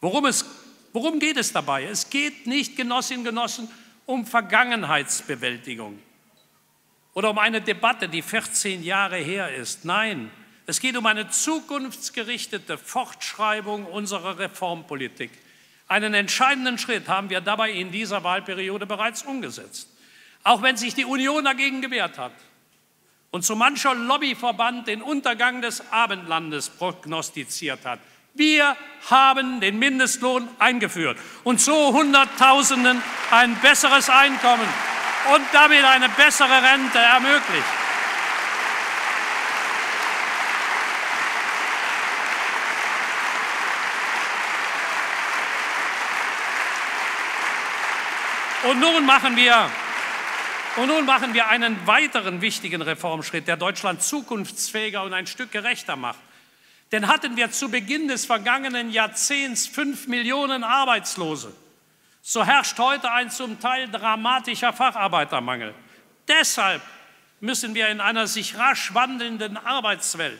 Worum, es, worum geht es dabei? Es geht nicht, Genossinnen und Genossen, um Vergangenheitsbewältigung oder um eine Debatte, die 14 Jahre her ist. Nein, es geht um eine zukunftsgerichtete Fortschreibung unserer Reformpolitik. Einen entscheidenden Schritt haben wir dabei in dieser Wahlperiode bereits umgesetzt auch wenn sich die Union dagegen gewehrt hat und so mancher Lobbyverband den Untergang des Abendlandes prognostiziert hat. Wir haben den Mindestlohn eingeführt und so Hunderttausenden ein besseres Einkommen und damit eine bessere Rente ermöglicht. Und nun machen wir und nun machen wir einen weiteren wichtigen Reformschritt, der Deutschland zukunftsfähiger und ein Stück gerechter macht. Denn hatten wir zu Beginn des vergangenen Jahrzehnts fünf Millionen Arbeitslose, so herrscht heute ein zum Teil dramatischer Facharbeitermangel. Deshalb müssen wir in einer sich rasch wandelnden Arbeitswelt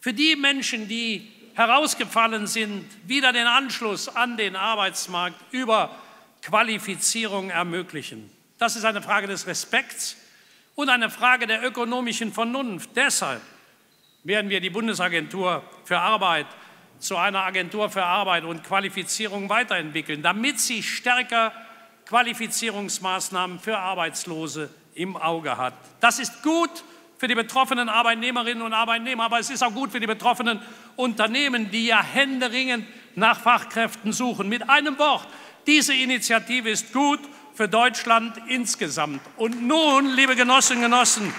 für die Menschen, die herausgefallen sind, wieder den Anschluss an den Arbeitsmarkt über Qualifizierung ermöglichen. Das ist eine Frage des Respekts und eine Frage der ökonomischen Vernunft. Deshalb werden wir die Bundesagentur für Arbeit zu einer Agentur für Arbeit und Qualifizierung weiterentwickeln, damit sie stärker Qualifizierungsmaßnahmen für Arbeitslose im Auge hat. Das ist gut für die betroffenen Arbeitnehmerinnen und Arbeitnehmer, aber es ist auch gut für die betroffenen Unternehmen, die ja händeringend nach Fachkräften suchen. Mit einem Wort, diese Initiative ist gut für Deutschland insgesamt. Und nun, liebe Genossinnen und Genossen,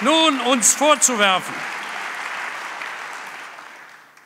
nun uns vorzuwerfen,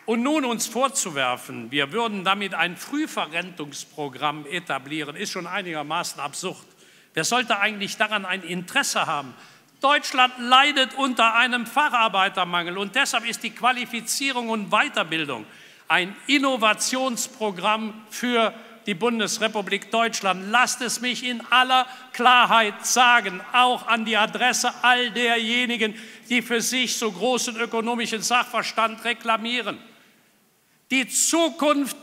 und nun uns vorzuwerfen, wir würden damit ein Frühverrentungsprogramm etablieren, ist schon einigermaßen absurd. Wer sollte eigentlich daran ein Interesse haben? Deutschland leidet unter einem Facharbeitermangel und deshalb ist die Qualifizierung und Weiterbildung ein Innovationsprogramm für die Bundesrepublik Deutschland. Lasst es mich in aller Klarheit sagen, auch an die Adresse all derjenigen, die für sich so großen ökonomischen Sachverstand reklamieren. Die Zukunft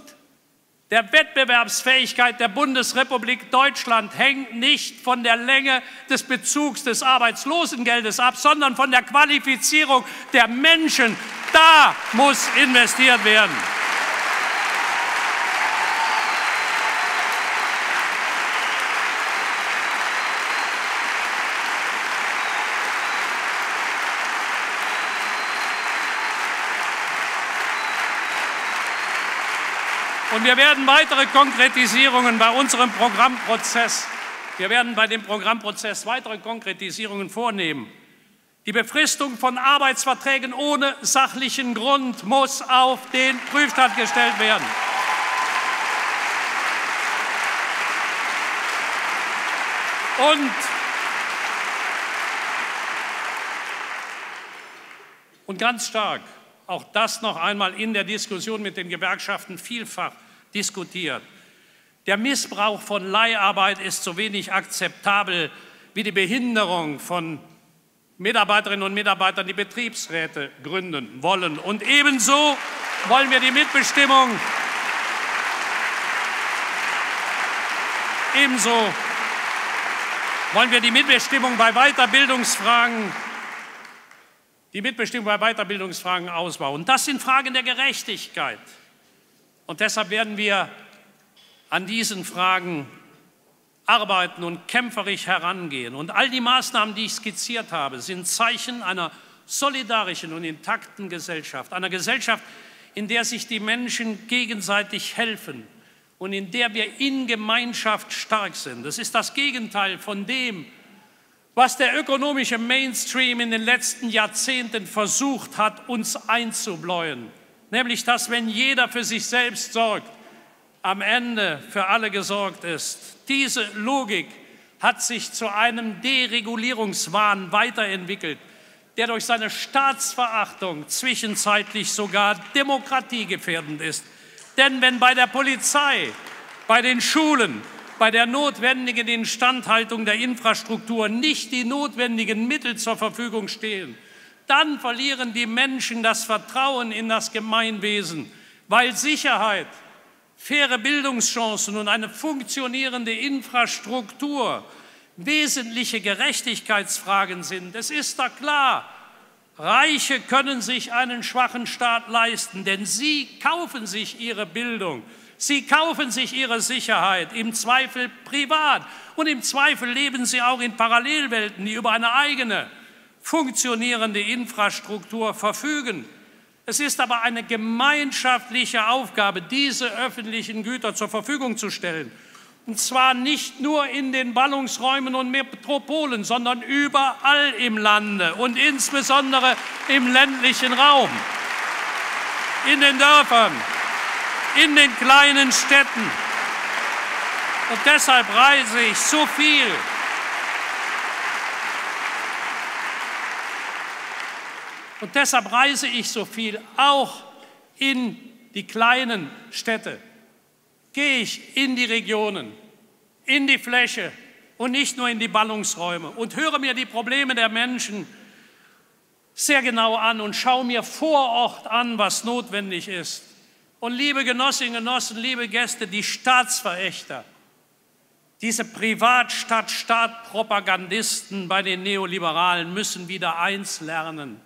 der Wettbewerbsfähigkeit der Bundesrepublik Deutschland hängt nicht von der Länge des Bezugs des Arbeitslosengeldes ab, sondern von der Qualifizierung der Menschen. Da muss investiert werden. Und wir werden weitere Konkretisierungen bei unserem Programmprozess, wir werden bei dem Programmprozess weitere Konkretisierungen vornehmen. Die Befristung von Arbeitsverträgen ohne sachlichen Grund muss auf den Prüfstand gestellt werden. Und, und ganz stark auch das noch einmal in der Diskussion mit den Gewerkschaften vielfach diskutiert. Der Missbrauch von Leiharbeit ist so wenig akzeptabel wie die Behinderung von Mitarbeiterinnen und Mitarbeitern, die Betriebsräte gründen wollen. Und ebenso wollen wir die Mitbestimmung ebenso wollen wir die Mitbestimmung bei Weiterbildungsfragen die Mitbestimmung bei Weiterbildungsfragen ausbauen. Das sind Fragen der Gerechtigkeit. Und deshalb werden wir an diesen Fragen arbeiten und kämpferisch herangehen. Und all die Maßnahmen, die ich skizziert habe, sind Zeichen einer solidarischen und intakten Gesellschaft, einer Gesellschaft, in der sich die Menschen gegenseitig helfen und in der wir in Gemeinschaft stark sind. Das ist das Gegenteil von dem, was der ökonomische Mainstream in den letzten Jahrzehnten versucht hat, uns einzubläuen, nämlich dass, wenn jeder für sich selbst sorgt, am Ende für alle gesorgt ist. Diese Logik hat sich zu einem Deregulierungswahn weiterentwickelt, der durch seine Staatsverachtung zwischenzeitlich sogar demokratiegefährdend ist. Denn wenn bei der Polizei, bei den Schulen, bei der notwendigen Instandhaltung der Infrastruktur nicht die notwendigen Mittel zur Verfügung stehen, dann verlieren die Menschen das Vertrauen in das Gemeinwesen, weil Sicherheit, faire Bildungschancen und eine funktionierende Infrastruktur wesentliche Gerechtigkeitsfragen sind. Es ist da klar, Reiche können sich einen schwachen Staat leisten, denn sie kaufen sich ihre Bildung Sie kaufen sich ihre Sicherheit, im Zweifel privat. Und im Zweifel leben sie auch in Parallelwelten, die über eine eigene funktionierende Infrastruktur verfügen. Es ist aber eine gemeinschaftliche Aufgabe, diese öffentlichen Güter zur Verfügung zu stellen. Und zwar nicht nur in den Ballungsräumen und Metropolen, sondern überall im Lande und insbesondere im ländlichen Raum, in den Dörfern, in den kleinen Städten. Und deshalb reise ich so viel. Und deshalb reise ich so viel auch in die kleinen Städte. Gehe ich in die Regionen, in die Fläche und nicht nur in die Ballungsräume und höre mir die Probleme der Menschen sehr genau an und schaue mir vor Ort an, was notwendig ist. Und liebe Genossinnen Genossen, liebe Gäste, die Staatsverächter, diese Privatstadt-Staat-Propagandisten bei den Neoliberalen müssen wieder eins lernen.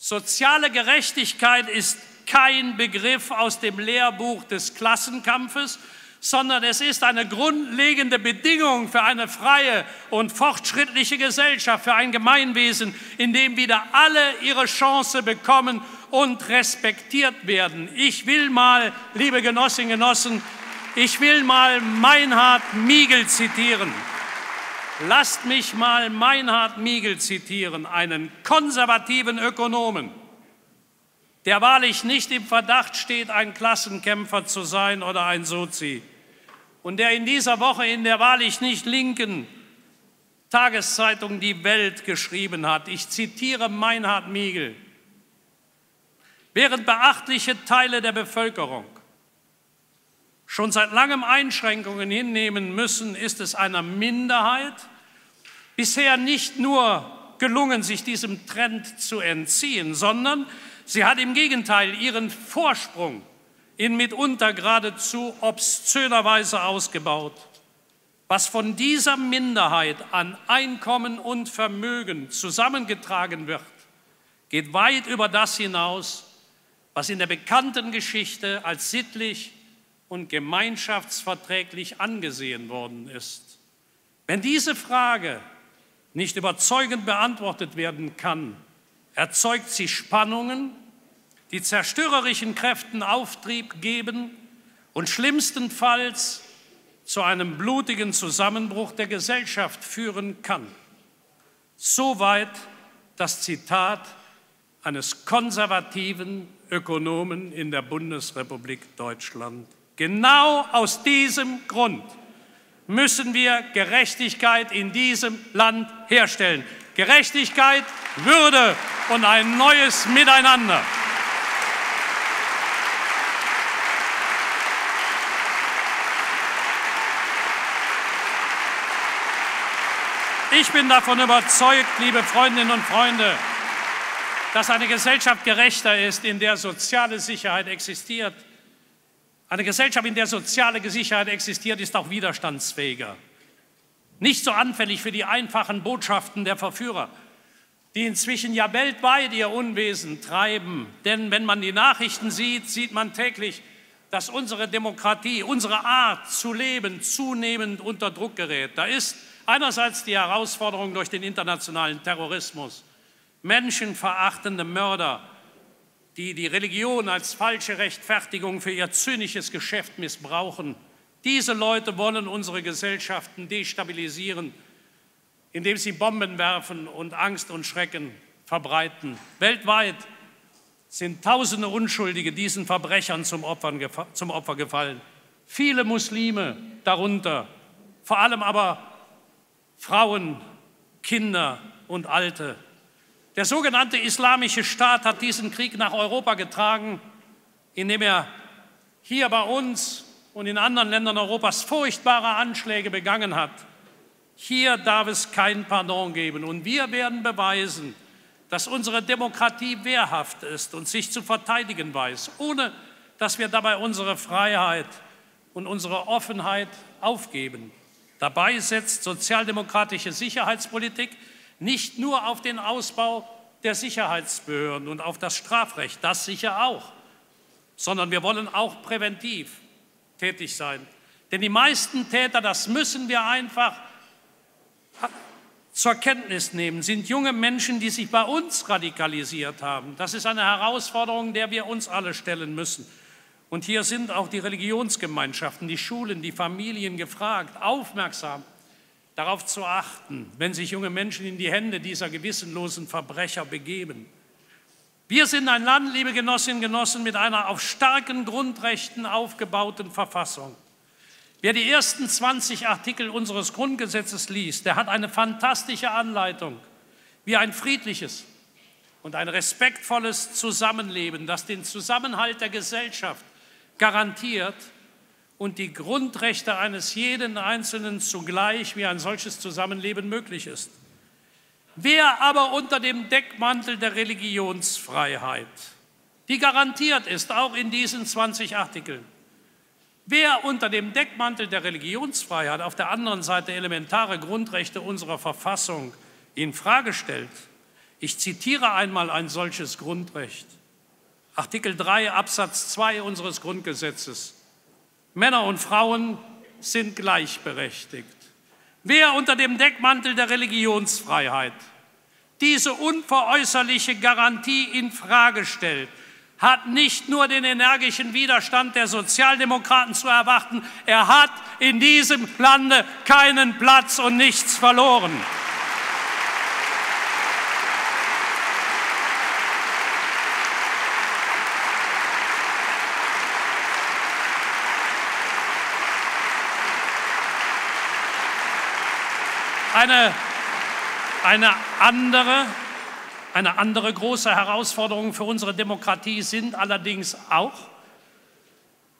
Soziale Gerechtigkeit ist kein Begriff aus dem Lehrbuch des Klassenkampfes, sondern es ist eine grundlegende Bedingung für eine freie und fortschrittliche Gesellschaft, für ein Gemeinwesen, in dem wieder alle ihre Chance bekommen und respektiert werden. Ich will mal, liebe Genossinnen und Genossen, ich will mal Meinhard Miegel zitieren. Lasst mich mal Meinhard Miegel zitieren, einen konservativen Ökonomen, der wahrlich nicht im Verdacht steht, ein Klassenkämpfer zu sein oder ein Sozi und der in dieser Woche in der wahrlich nicht linken Tageszeitung Die Welt geschrieben hat. Ich zitiere Meinhard Miegel. Während beachtliche Teile der Bevölkerung schon seit langem Einschränkungen hinnehmen müssen, ist es einer Minderheit bisher nicht nur gelungen, sich diesem Trend zu entziehen, sondern sie hat im Gegenteil ihren Vorsprung in mitunter geradezu obszöner Weise ausgebaut. Was von dieser Minderheit an Einkommen und Vermögen zusammengetragen wird, geht weit über das hinaus, was in der bekannten Geschichte als sittlich und gemeinschaftsverträglich angesehen worden ist. Wenn diese Frage nicht überzeugend beantwortet werden kann, erzeugt sie Spannungen, die zerstörerischen Kräften Auftrieb geben und schlimmstenfalls zu einem blutigen Zusammenbruch der Gesellschaft führen kann. Soweit das Zitat eines konservativen Ökonomen in der Bundesrepublik Deutschland. Genau aus diesem Grund müssen wir Gerechtigkeit in diesem Land herstellen. Gerechtigkeit, Würde und ein neues Miteinander. Ich bin davon überzeugt, liebe Freundinnen und Freunde, dass eine Gesellschaft gerechter ist, in der soziale Sicherheit existiert. Eine Gesellschaft, in der soziale Sicherheit existiert, ist auch widerstandsfähiger. Nicht so anfällig für die einfachen Botschaften der Verführer, die inzwischen ja weltweit ihr Unwesen treiben. Denn wenn man die Nachrichten sieht, sieht man täglich, dass unsere Demokratie, unsere Art zu leben zunehmend unter Druck gerät. Da ist Einerseits die Herausforderung durch den internationalen Terrorismus, menschenverachtende Mörder, die die Religion als falsche Rechtfertigung für ihr zynisches Geschäft missbrauchen. Diese Leute wollen unsere Gesellschaften destabilisieren, indem sie Bomben werfen und Angst und Schrecken verbreiten. Weltweit sind tausende Unschuldige diesen Verbrechern zum zum Opfer gefallen. Viele Muslime darunter, vor allem aber Frauen, Kinder und Alte. Der sogenannte Islamische Staat hat diesen Krieg nach Europa getragen, indem er hier bei uns und in anderen Ländern Europas furchtbare Anschläge begangen hat. Hier darf es kein Pardon geben. Und wir werden beweisen, dass unsere Demokratie wehrhaft ist und sich zu verteidigen weiß, ohne dass wir dabei unsere Freiheit und unsere Offenheit aufgeben. Dabei setzt sozialdemokratische Sicherheitspolitik nicht nur auf den Ausbau der Sicherheitsbehörden und auf das Strafrecht, das sicher auch, sondern wir wollen auch präventiv tätig sein. Denn die meisten Täter, das müssen wir einfach zur Kenntnis nehmen, sind junge Menschen, die sich bei uns radikalisiert haben. Das ist eine Herausforderung, der wir uns alle stellen müssen. Und hier sind auch die Religionsgemeinschaften, die Schulen, die Familien gefragt, aufmerksam darauf zu achten, wenn sich junge Menschen in die Hände dieser gewissenlosen Verbrecher begeben. Wir sind ein Land, liebe Genossinnen und Genossen, mit einer auf starken Grundrechten aufgebauten Verfassung. Wer die ersten 20 Artikel unseres Grundgesetzes liest, der hat eine fantastische Anleitung, wie ein friedliches und ein respektvolles Zusammenleben, das den Zusammenhalt der Gesellschaft garantiert und die Grundrechte eines jeden Einzelnen zugleich wie ein solches Zusammenleben möglich ist. Wer aber unter dem Deckmantel der Religionsfreiheit, die garantiert ist, auch in diesen 20 Artikeln, wer unter dem Deckmantel der Religionsfreiheit auf der anderen Seite elementare Grundrechte unserer Verfassung in Frage stellt, Ich zitiere einmal ein solches Grundrecht. Artikel 3 Absatz 2 unseres Grundgesetzes. Männer und Frauen sind gleichberechtigt. Wer unter dem Deckmantel der Religionsfreiheit diese unveräußerliche Garantie in Frage stellt, hat nicht nur den energischen Widerstand der Sozialdemokraten zu erwarten, er hat in diesem Lande keinen Platz und nichts verloren. Eine, eine, andere, eine andere große Herausforderung für unsere Demokratie sind allerdings auch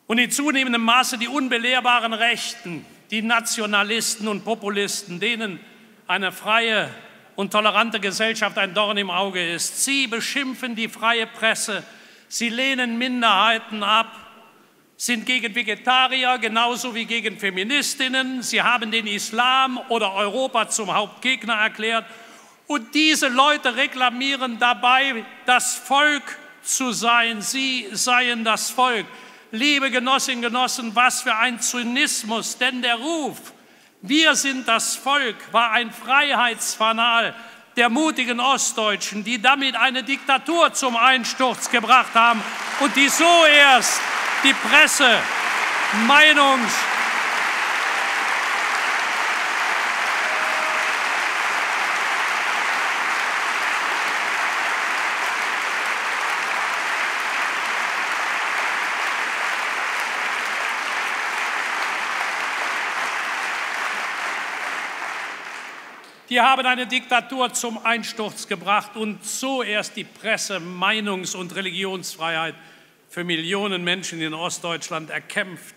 und in zunehmendem Maße die unbelehrbaren Rechten, die Nationalisten und Populisten, denen eine freie und tolerante Gesellschaft ein Dorn im Auge ist. Sie beschimpfen die freie Presse, sie lehnen Minderheiten ab, sind gegen Vegetarier genauso wie gegen Feministinnen. Sie haben den Islam oder Europa zum Hauptgegner erklärt. Und diese Leute reklamieren dabei, das Volk zu sein. Sie seien das Volk. Liebe Genossinnen und Genossen, was für ein Zynismus, denn der Ruf, wir sind das Volk, war ein Freiheitsfanal der mutigen Ostdeutschen, die damit eine Diktatur zum Einsturz gebracht haben und die so erst die Presse, Meinungs- Die haben eine Diktatur zum Einsturz gebracht und so erst die Presse, Meinungs- und Religionsfreiheit für Millionen Menschen in Ostdeutschland erkämpft.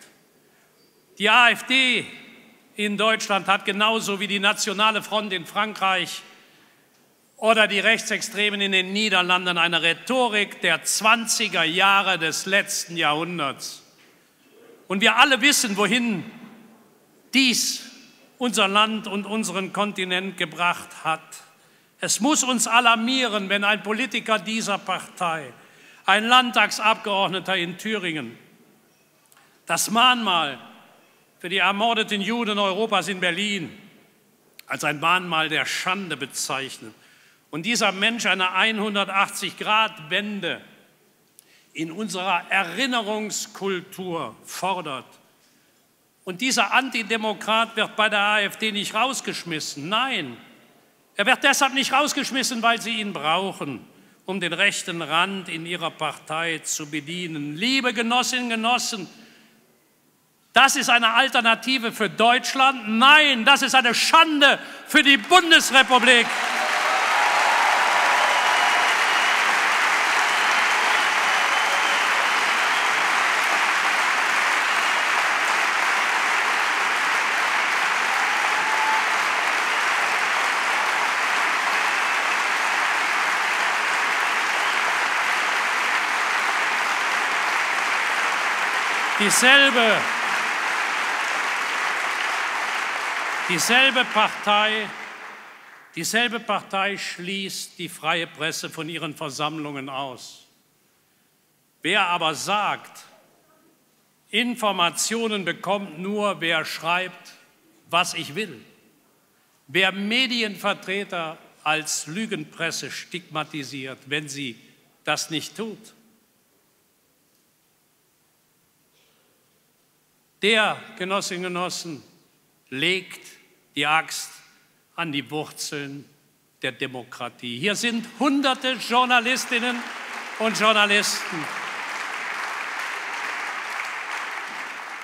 Die AfD in Deutschland hat genauso wie die Nationale Front in Frankreich oder die Rechtsextremen in den Niederlanden eine Rhetorik der 20er Jahre des letzten Jahrhunderts. Und wir alle wissen, wohin dies unser Land und unseren Kontinent gebracht hat. Es muss uns alarmieren, wenn ein Politiker dieser Partei ein Landtagsabgeordneter in Thüringen. Das Mahnmal für die ermordeten Juden Europas in Berlin als ein Mahnmal der Schande bezeichnet. Und dieser Mensch eine 180-Grad-Wende in unserer Erinnerungskultur fordert. Und dieser Antidemokrat wird bei der AfD nicht rausgeschmissen. Nein, er wird deshalb nicht rausgeschmissen, weil sie ihn brauchen um den rechten Rand in ihrer Partei zu bedienen. Liebe Genossinnen und Genossen, das ist eine Alternative für Deutschland? Nein, das ist eine Schande für die Bundesrepublik. Dieselbe, dieselbe Partei, dieselbe Partei schließt die freie Presse von ihren Versammlungen aus. Wer aber sagt, Informationen bekommt nur, wer schreibt, was ich will, wer Medienvertreter als Lügenpresse stigmatisiert, wenn sie das nicht tut, Der, Genossinnen und Genossen, legt die Axt an die Wurzeln der Demokratie. Hier sind hunderte Journalistinnen und Journalisten.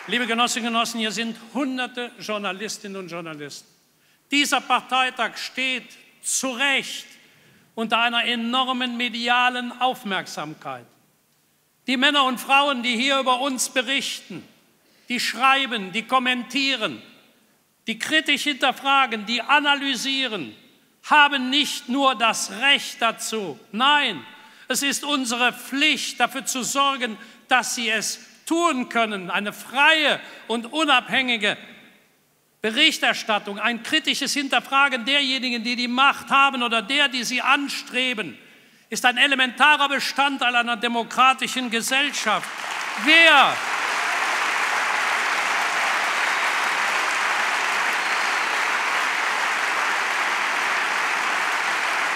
Liebe Genossinnen und Genossen, hier sind hunderte Journalistinnen und Journalisten. Dieser Parteitag steht zu Recht unter einer enormen medialen Aufmerksamkeit. Die Männer und Frauen, die hier über uns berichten, die schreiben, die kommentieren, die kritisch hinterfragen, die analysieren, haben nicht nur das Recht dazu, nein, es ist unsere Pflicht, dafür zu sorgen, dass sie es tun können, eine freie und unabhängige Berichterstattung, ein kritisches Hinterfragen derjenigen, die die Macht haben oder der, die sie anstreben, ist ein elementarer Bestandteil einer demokratischen Gesellschaft. Wer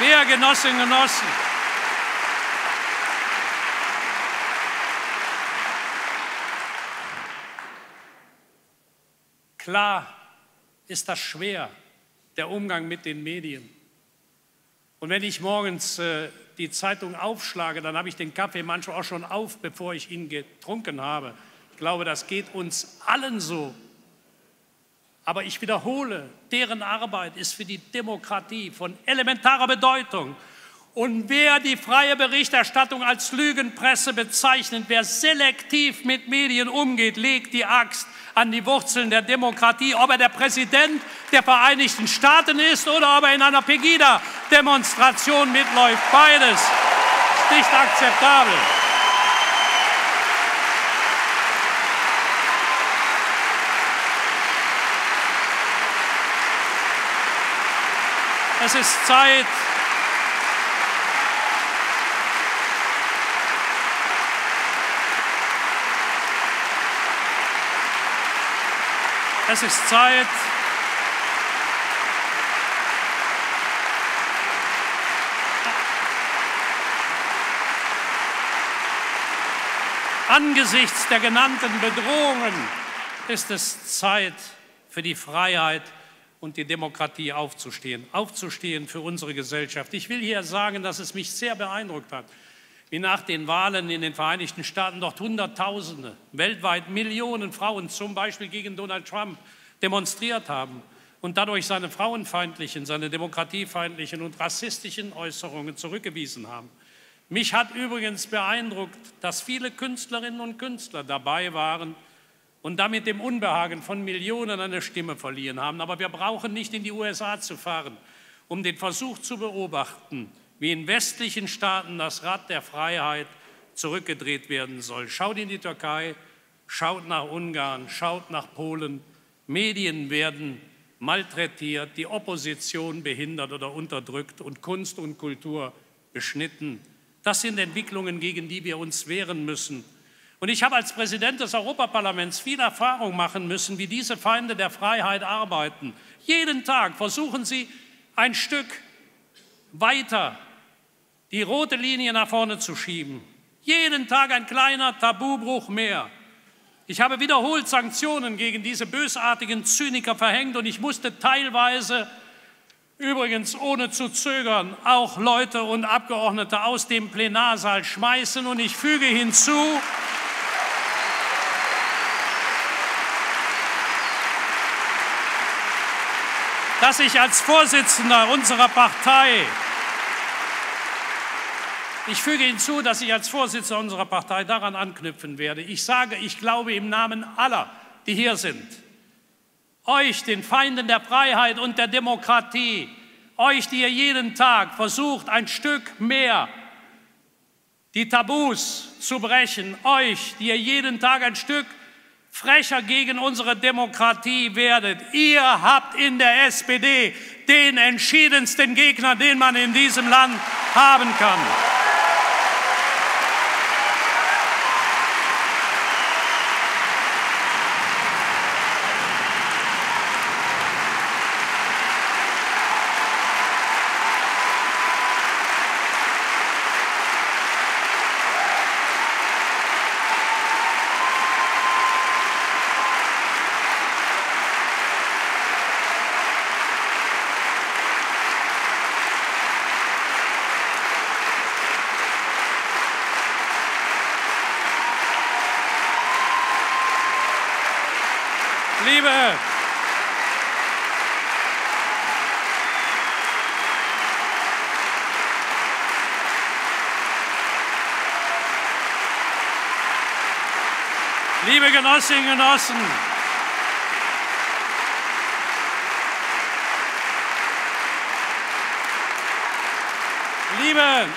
Wer, Genossinnen und Genossen, klar ist das schwer, der Umgang mit den Medien. Und wenn ich morgens äh, die Zeitung aufschlage, dann habe ich den Kaffee manchmal auch schon auf, bevor ich ihn getrunken habe. Ich glaube, das geht uns allen so. Aber ich wiederhole, deren Arbeit ist für die Demokratie von elementarer Bedeutung. Und wer die freie Berichterstattung als Lügenpresse bezeichnet, wer selektiv mit Medien umgeht, legt die Axt an die Wurzeln der Demokratie, ob er der Präsident der Vereinigten Staaten ist oder ob er in einer Pegida-Demonstration mitläuft. Beides ist nicht akzeptabel. Es ist Zeit, Es ist Zeit, angesichts der genannten Bedrohungen ist es Zeit für die Freiheit und die Demokratie aufzustehen, aufzustehen für unsere Gesellschaft. Ich will hier sagen, dass es mich sehr beeindruckt hat, wie nach den Wahlen in den Vereinigten Staaten dort Hunderttausende, weltweit Millionen Frauen zum Beispiel gegen Donald Trump demonstriert haben und dadurch seine frauenfeindlichen, seine demokratiefeindlichen und rassistischen Äußerungen zurückgewiesen haben. Mich hat übrigens beeindruckt, dass viele Künstlerinnen und Künstler dabei waren und damit dem Unbehagen von Millionen eine Stimme verliehen haben. Aber wir brauchen nicht in die USA zu fahren, um den Versuch zu beobachten, wie in westlichen Staaten das Rad der Freiheit zurückgedreht werden soll. Schaut in die Türkei, schaut nach Ungarn, schaut nach Polen. Medien werden malträtiert, die Opposition behindert oder unterdrückt und Kunst und Kultur beschnitten. Das sind Entwicklungen, gegen die wir uns wehren müssen. Und ich habe als Präsident des Europaparlaments viel Erfahrung machen müssen, wie diese Feinde der Freiheit arbeiten. Jeden Tag versuchen sie ein Stück weiter die rote Linie nach vorne zu schieben. Jeden Tag ein kleiner Tabubruch mehr. Ich habe wiederholt Sanktionen gegen diese bösartigen Zyniker verhängt und ich musste teilweise, übrigens ohne zu zögern, auch Leute und Abgeordnete aus dem Plenarsaal schmeißen. Und ich füge hinzu, dass ich als Vorsitzender unserer Partei ich füge hinzu, dass ich als Vorsitzender unserer Partei daran anknüpfen werde. Ich sage, ich glaube im Namen aller, die hier sind, euch, den Feinden der Freiheit und der Demokratie, euch, die ihr jeden Tag versucht, ein Stück mehr die Tabus zu brechen, euch, die ihr jeden Tag ein Stück frecher gegen unsere Demokratie werdet. Ihr habt in der SPD den entschiedensten Gegner, den man in diesem Land haben kann. Liebe, liebe Genossinnen und Genossen, liebe,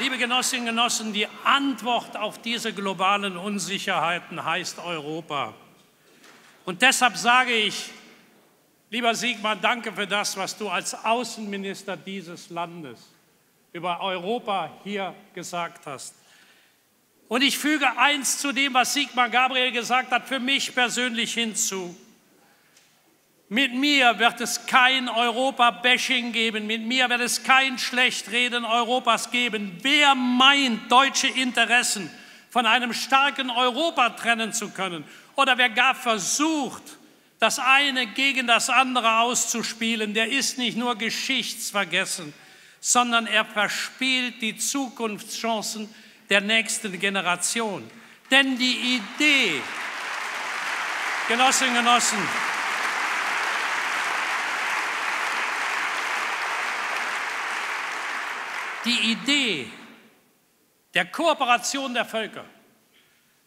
liebe Genossinnen und Genossen, die Antwort auf diese globalen Unsicherheiten heißt Europa. Und deshalb sage ich, lieber Sigmar, danke für das, was du als Außenminister dieses Landes über Europa hier gesagt hast. Und ich füge eins zu dem, was Sigmar Gabriel gesagt hat, für mich persönlich hinzu. Mit mir wird es kein Europa-Bashing geben, mit mir wird es kein Schlechtreden Europas geben. Wer meint, deutsche Interessen von einem starken Europa trennen zu können oder wer gar versucht, das eine gegen das andere auszuspielen, der ist nicht nur geschichtsvergessen, sondern er verspielt die Zukunftschancen der nächsten Generation. Denn die Idee, Genossinnen und Genossen, die Idee der Kooperation der Völker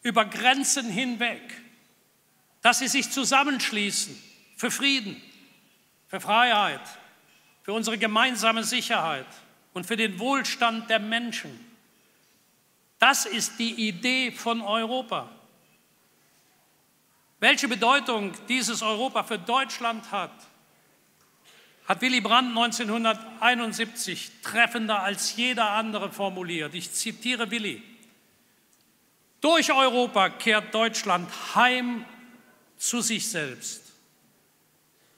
über Grenzen hinweg, dass sie sich zusammenschließen für Frieden, für Freiheit, für unsere gemeinsame Sicherheit und für den Wohlstand der Menschen. Das ist die Idee von Europa. Welche Bedeutung dieses Europa für Deutschland hat, hat Willy Brandt 1971 treffender als jeder andere formuliert. Ich zitiere Willy. Durch Europa kehrt Deutschland heim zu sich selbst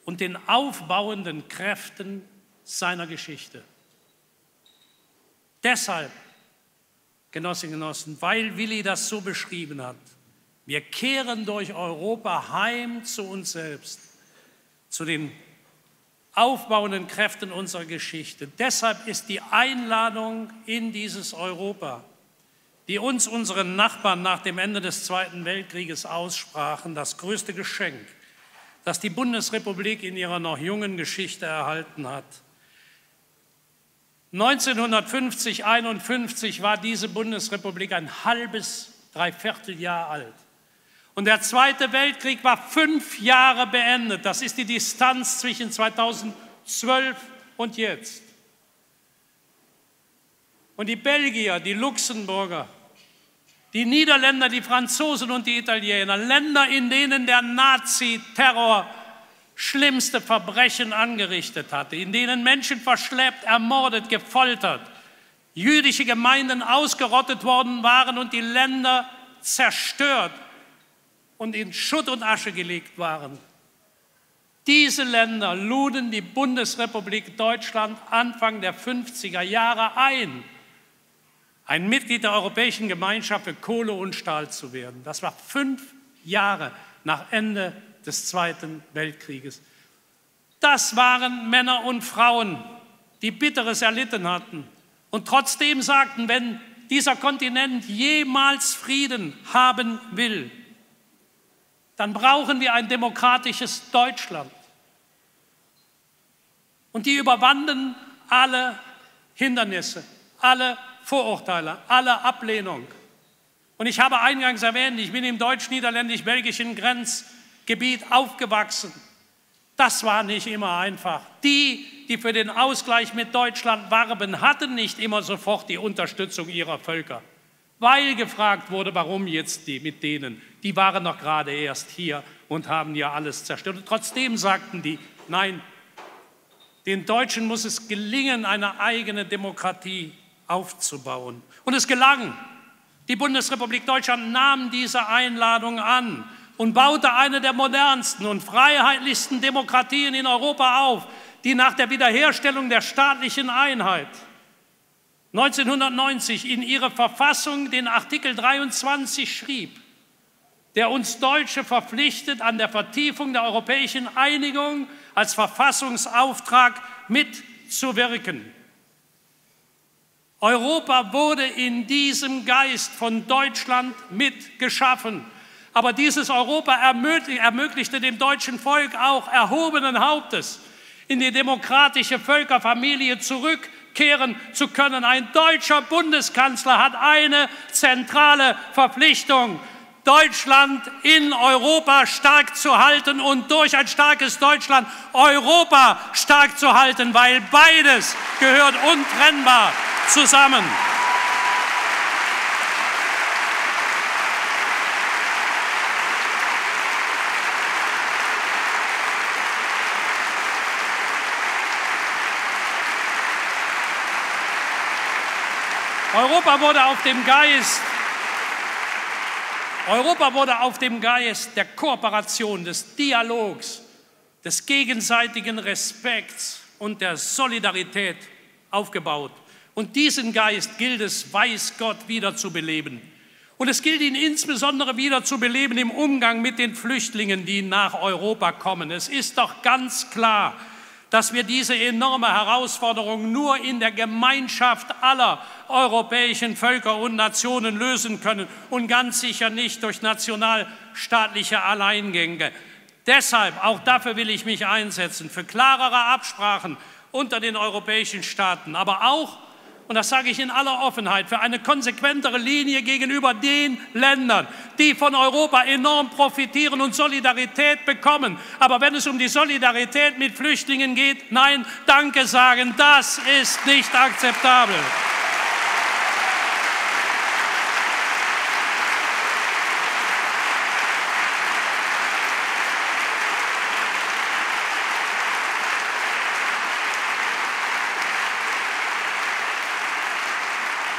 und den aufbauenden Kräften seiner Geschichte. Deshalb, Genossinnen und Genossen, weil Willi das so beschrieben hat, wir kehren durch Europa heim zu uns selbst, zu den aufbauenden Kräften unserer Geschichte. Deshalb ist die Einladung in dieses Europa, die uns unsere Nachbarn nach dem Ende des Zweiten Weltkrieges aussprachen, das größte Geschenk, das die Bundesrepublik in ihrer noch jungen Geschichte erhalten hat. 1950, 51 war diese Bundesrepublik ein halbes, dreiviertel Jahr alt. Und der Zweite Weltkrieg war fünf Jahre beendet. Das ist die Distanz zwischen 2012 und jetzt. Und die Belgier, die Luxemburger, die Niederländer, die Franzosen und die Italiener, Länder, in denen der Nazi-Terror schlimmste Verbrechen angerichtet hatte, in denen Menschen verschleppt, ermordet, gefoltert, jüdische Gemeinden ausgerottet worden waren und die Länder zerstört und in Schutt und Asche gelegt waren. Diese Länder luden die Bundesrepublik Deutschland Anfang der 50er Jahre ein, ein Mitglied der Europäischen Gemeinschaft für Kohle und Stahl zu werden. Das war fünf Jahre nach Ende des Zweiten Weltkrieges. Das waren Männer und Frauen, die Bitteres erlitten hatten und trotzdem sagten, wenn dieser Kontinent jemals Frieden haben will, dann brauchen wir ein demokratisches Deutschland. Und die überwanden alle Hindernisse, alle Vorurteile, alle Ablehnung. Und ich habe eingangs erwähnt, ich bin im deutsch-niederländisch-belgischen Grenzgebiet aufgewachsen. Das war nicht immer einfach. Die, die für den Ausgleich mit Deutschland warben, hatten nicht immer sofort die Unterstützung ihrer Völker weil gefragt wurde, warum jetzt die mit denen? Die waren doch gerade erst hier und haben ja alles zerstört. Und trotzdem sagten die, nein, den Deutschen muss es gelingen, eine eigene Demokratie aufzubauen. Und es gelang. Die Bundesrepublik Deutschland nahm diese Einladung an und baute eine der modernsten und freiheitlichsten Demokratien in Europa auf, die nach der Wiederherstellung der staatlichen Einheit 1990 in ihre Verfassung den Artikel 23 schrieb, der uns Deutsche verpflichtet, an der Vertiefung der europäischen Einigung als Verfassungsauftrag mitzuwirken. Europa wurde in diesem Geist von Deutschland mitgeschaffen. Aber dieses Europa ermöglichte dem deutschen Volk auch erhobenen Hauptes in die demokratische Völkerfamilie zurück kehren zu können. Ein deutscher Bundeskanzler hat eine zentrale Verpflichtung, Deutschland in Europa stark zu halten und durch ein starkes Deutschland Europa stark zu halten, weil beides gehört untrennbar zusammen. Europa wurde auf dem Geist Europa wurde auf dem Geist der Kooperation, des Dialogs, des gegenseitigen Respekts und der Solidarität aufgebaut. Und diesen Geist gilt es, weiß Gott, wieder zu beleben. Und es gilt ihn insbesondere wieder zu beleben im Umgang mit den Flüchtlingen, die nach Europa kommen. Es ist doch ganz klar, dass wir diese enorme Herausforderung nur in der Gemeinschaft aller europäischen Völker und Nationen lösen können und ganz sicher nicht durch nationalstaatliche Alleingänge. Deshalb, auch dafür will ich mich einsetzen, für klarere Absprachen unter den europäischen Staaten, aber auch und das sage ich in aller Offenheit, für eine konsequentere Linie gegenüber den Ländern, die von Europa enorm profitieren und Solidarität bekommen. Aber wenn es um die Solidarität mit Flüchtlingen geht, nein, danke sagen, das ist nicht akzeptabel.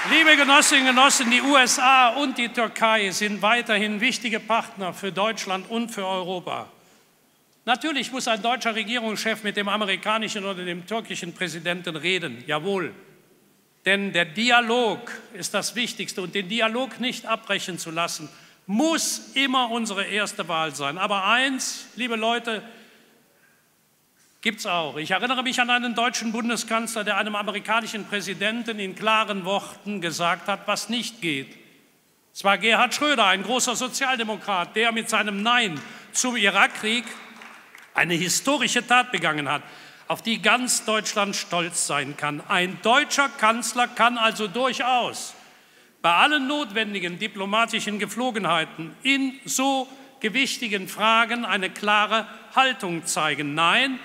Liebe Genossinnen und Genossen, die USA und die Türkei sind weiterhin wichtige Partner für Deutschland und für Europa. Natürlich muss ein deutscher Regierungschef mit dem amerikanischen oder dem türkischen Präsidenten reden, jawohl. Denn der Dialog ist das Wichtigste und den Dialog nicht abbrechen zu lassen, muss immer unsere erste Wahl sein. Aber eins, liebe Leute, Gibt es auch. Ich erinnere mich an einen deutschen Bundeskanzler, der einem amerikanischen Präsidenten in klaren Worten gesagt hat, was nicht geht. Es war Gerhard Schröder, ein großer Sozialdemokrat, der mit seinem Nein zum Irakkrieg eine historische Tat begangen hat, auf die ganz Deutschland stolz sein kann. Ein deutscher Kanzler kann also durchaus bei allen notwendigen diplomatischen Geflogenheiten in so gewichtigen Fragen eine klare Haltung zeigen. Nein,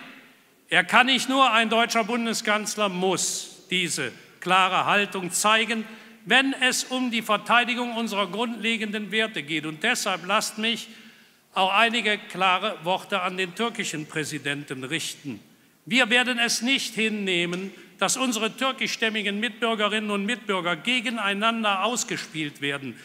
er kann nicht nur, ein deutscher Bundeskanzler muss diese klare Haltung zeigen, wenn es um die Verteidigung unserer grundlegenden Werte geht. Und deshalb lasst mich auch einige klare Worte an den türkischen Präsidenten richten. Wir werden es nicht hinnehmen, dass unsere türkischstämmigen Mitbürgerinnen und Mitbürger gegeneinander ausgespielt werden.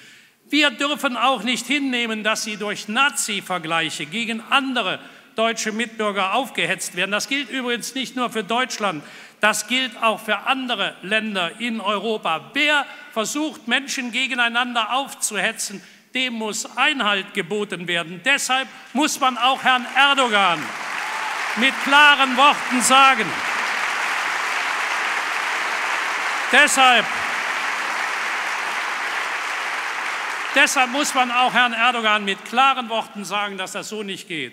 Wir dürfen auch nicht hinnehmen, dass sie durch Nazi-Vergleiche gegen andere deutsche Mitbürger aufgehetzt werden. Das gilt übrigens nicht nur für Deutschland, das gilt auch für andere Länder in Europa. Wer versucht, Menschen gegeneinander aufzuhetzen, dem muss Einhalt geboten werden. Deshalb muss man auch Herrn Erdogan mit klaren Worten sagen, deshalb Deshalb muss man auch Herrn Erdogan mit klaren Worten sagen, dass das so nicht geht.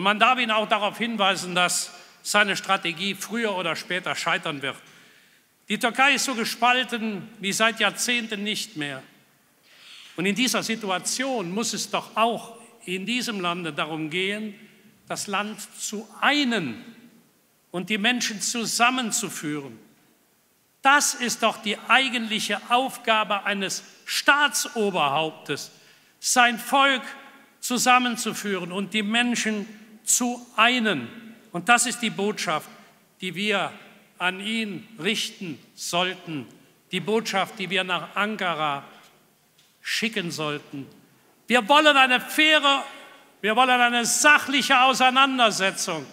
Und man darf ihn auch darauf hinweisen, dass seine Strategie früher oder später scheitern wird. Die Türkei ist so gespalten wie seit Jahrzehnten nicht mehr. Und in dieser Situation muss es doch auch in diesem Lande darum gehen, das Land zu einen und die Menschen zusammenzuführen. Das ist doch die eigentliche Aufgabe eines Staatsoberhauptes, sein Volk zusammenzuführen und die Menschen zu einen. Und das ist die Botschaft, die wir an ihn richten sollten, die Botschaft, die wir nach Ankara schicken sollten. Wir wollen eine faire, wir wollen eine sachliche Auseinandersetzung,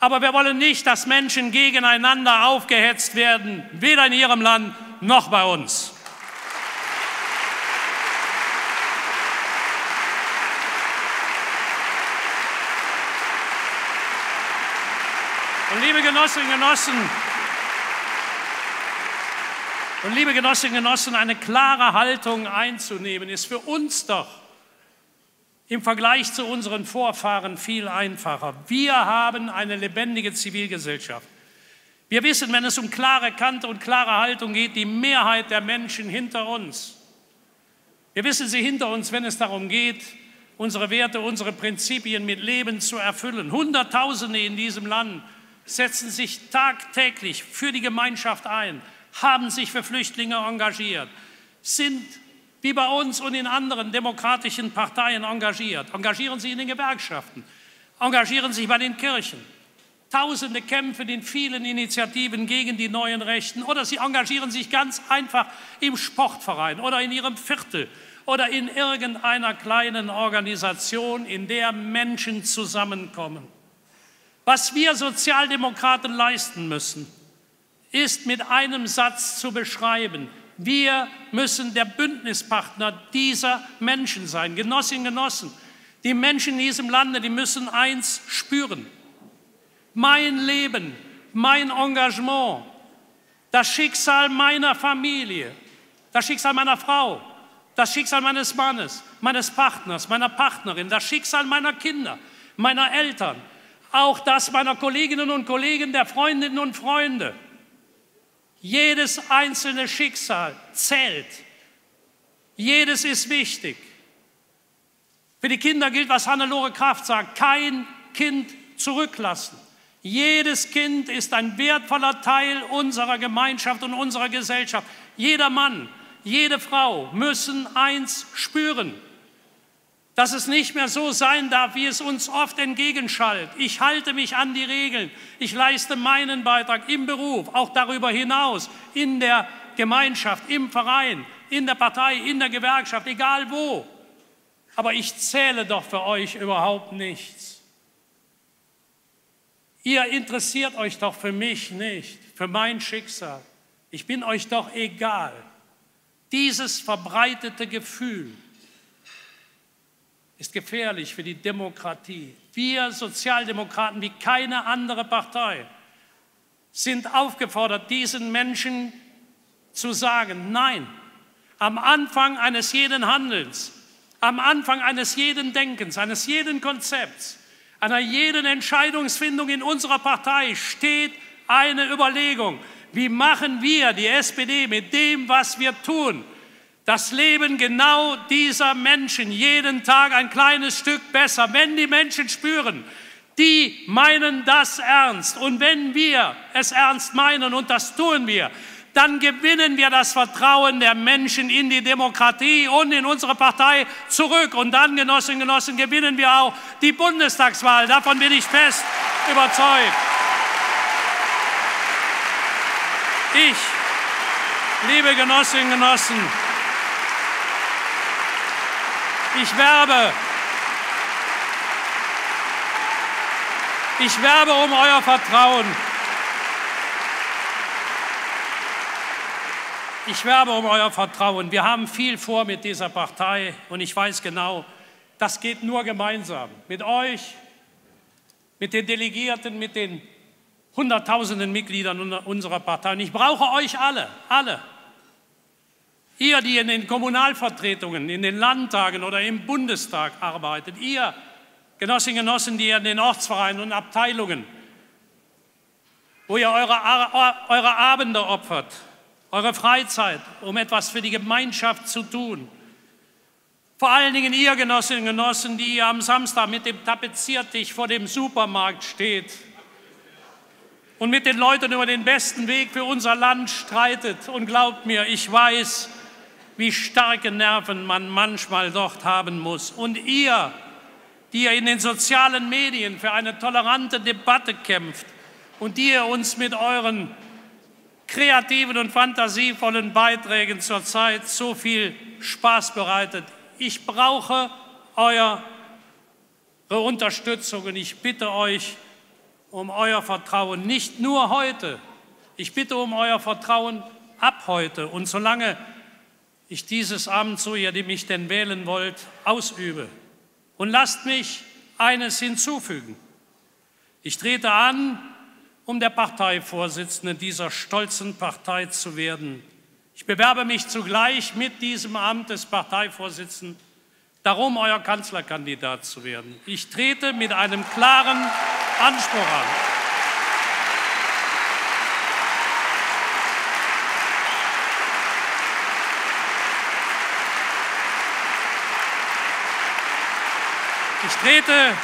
aber wir wollen nicht, dass Menschen gegeneinander aufgehetzt werden, weder in ihrem Land noch bei uns. Liebe Genossinnen und Genossen, und liebe Genossinnen und Genossen, eine klare Haltung einzunehmen, ist für uns doch im Vergleich zu unseren Vorfahren viel einfacher. Wir haben eine lebendige Zivilgesellschaft. Wir wissen, wenn es um klare Kante und klare Haltung geht, die Mehrheit der Menschen hinter uns. Wir wissen sie hinter uns, wenn es darum geht, unsere Werte, unsere Prinzipien mit Leben zu erfüllen. Hunderttausende in diesem Land setzen sich tagtäglich für die Gemeinschaft ein, haben sich für Flüchtlinge engagiert, sind wie bei uns und in anderen demokratischen Parteien engagiert, engagieren sich in den Gewerkschaften, engagieren sich bei den Kirchen. Tausende kämpfen in vielen Initiativen gegen die neuen Rechten oder sie engagieren sich ganz einfach im Sportverein oder in ihrem Viertel oder in irgendeiner kleinen Organisation, in der Menschen zusammenkommen. Was wir Sozialdemokraten leisten müssen, ist mit einem Satz zu beschreiben. Wir müssen der Bündnispartner dieser Menschen sein. Genossinnen Genossen, die Menschen in diesem Lande, die müssen eins spüren. Mein Leben, mein Engagement, das Schicksal meiner Familie, das Schicksal meiner Frau, das Schicksal meines Mannes, meines Partners, meiner Partnerin, das Schicksal meiner Kinder, meiner Eltern, auch das meiner Kolleginnen und Kollegen, der Freundinnen und Freunde. Jedes einzelne Schicksal zählt. Jedes ist wichtig. Für die Kinder gilt, was Hannelore Kraft sagt, kein Kind zurücklassen. Jedes Kind ist ein wertvoller Teil unserer Gemeinschaft und unserer Gesellschaft. Jeder Mann, jede Frau müssen eins spüren, dass es nicht mehr so sein darf, wie es uns oft entgegenschallt. Ich halte mich an die Regeln, ich leiste meinen Beitrag im Beruf, auch darüber hinaus, in der Gemeinschaft, im Verein, in der Partei, in der Gewerkschaft, egal wo. Aber ich zähle doch für euch überhaupt nichts. Ihr interessiert euch doch für mich nicht, für mein Schicksal. Ich bin euch doch egal. Dieses verbreitete Gefühl ist gefährlich für die Demokratie. Wir Sozialdemokraten wie keine andere Partei sind aufgefordert, diesen Menschen zu sagen, nein, am Anfang eines jeden Handelns, am Anfang eines jeden Denkens, eines jeden Konzepts, einer jeden Entscheidungsfindung in unserer Partei steht eine Überlegung, wie machen wir, die SPD, mit dem, was wir tun, das Leben genau dieser Menschen jeden Tag ein kleines Stück besser, wenn die Menschen spüren, die meinen das ernst. Und wenn wir es ernst meinen, und das tun wir, dann gewinnen wir das Vertrauen der Menschen in die Demokratie und in unsere Partei zurück. Und dann, Genossinnen und Genossen, gewinnen wir auch die Bundestagswahl. Davon bin ich fest überzeugt. Ich, liebe Genossinnen und Genossen, ich werbe. Ich werbe um euer Vertrauen. Ich werbe um euer Vertrauen. Wir haben viel vor mit dieser Partei und ich weiß genau, das geht nur gemeinsam. Mit euch, mit den Delegierten, mit den Hunderttausenden Mitgliedern unserer Partei. Und ich brauche euch alle, alle. Ihr, die in den Kommunalvertretungen, in den Landtagen oder im Bundestag arbeitet, ihr Genossinnen und Genossen, die in den Ortsvereinen und Abteilungen, wo ihr eure, eure Abende opfert, eure Freizeit, um etwas für die Gemeinschaft zu tun. Vor allen Dingen ihr Genossinnen und Genossen, die ihr am Samstag mit dem Tapeziertisch vor dem Supermarkt steht und mit den Leuten über den besten Weg für unser Land streitet. Und glaubt mir, ich weiß, wie starke Nerven man manchmal dort haben muss. Und ihr, die ihr in den sozialen Medien für eine tolerante Debatte kämpft und die ihr uns mit euren kreativen und fantasievollen Beiträgen zurzeit so viel Spaß bereitet. Ich brauche eure Unterstützung und ich bitte euch um euer Vertrauen, nicht nur heute, ich bitte um euer Vertrauen ab heute und solange ich dieses Amt, so ihr die mich denn wählen wollt, ausübe. Und lasst mich eines hinzufügen. Ich trete an, um der Parteivorsitzende dieser stolzen Partei zu werden. Ich bewerbe mich zugleich mit diesem Amt des Parteivorsitzenden darum, euer Kanzlerkandidat zu werden. Ich trete mit einem klaren Anspruch an. Ich trete,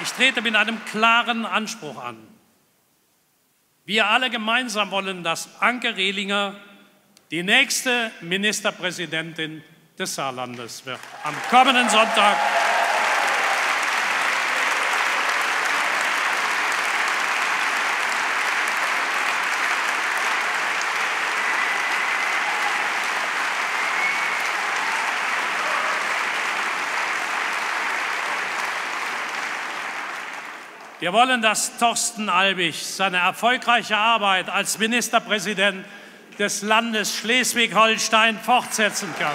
ich trete mit einem klaren Anspruch an. Wir alle gemeinsam wollen, dass Anke Rehlinger die nächste Ministerpräsidentin des Saarlandes wird. Am kommenden Sonntag. Wir wollen, dass Thorsten Albig seine erfolgreiche Arbeit als Ministerpräsident des Landes Schleswig-Holstein fortsetzen kann.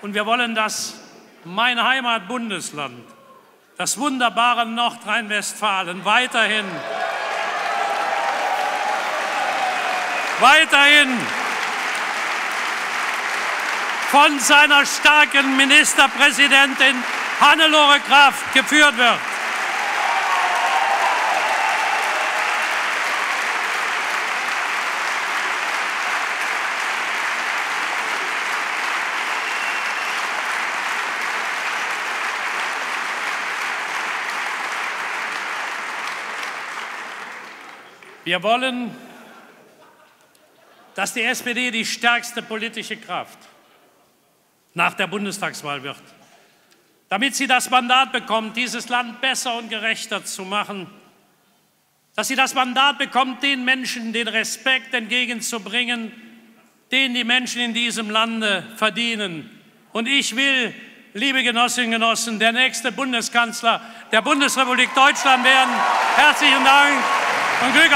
Und wir wollen, dass mein Heimatbundesland, das wunderbare Nordrhein-Westfalen, weiterhin, weiterhin von seiner starken Ministerpräsidentin Hannelore Kraft geführt wird. Wir wollen, dass die SPD die stärkste politische Kraft nach der Bundestagswahl wird, damit sie das Mandat bekommt, dieses Land besser und gerechter zu machen, dass sie das Mandat bekommt, den Menschen den Respekt entgegenzubringen, den die Menschen in diesem Lande verdienen. Und ich will, liebe Genossinnen und Genossen, der nächste Bundeskanzler der Bundesrepublik Deutschland werden. Herzlichen Dank und Glück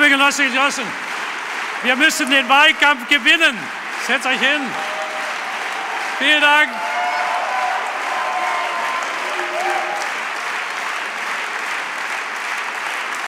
Liebe Genossinnen und Genossen, wir müssen den Wahlkampf gewinnen. Setzt euch hin. Vielen Dank.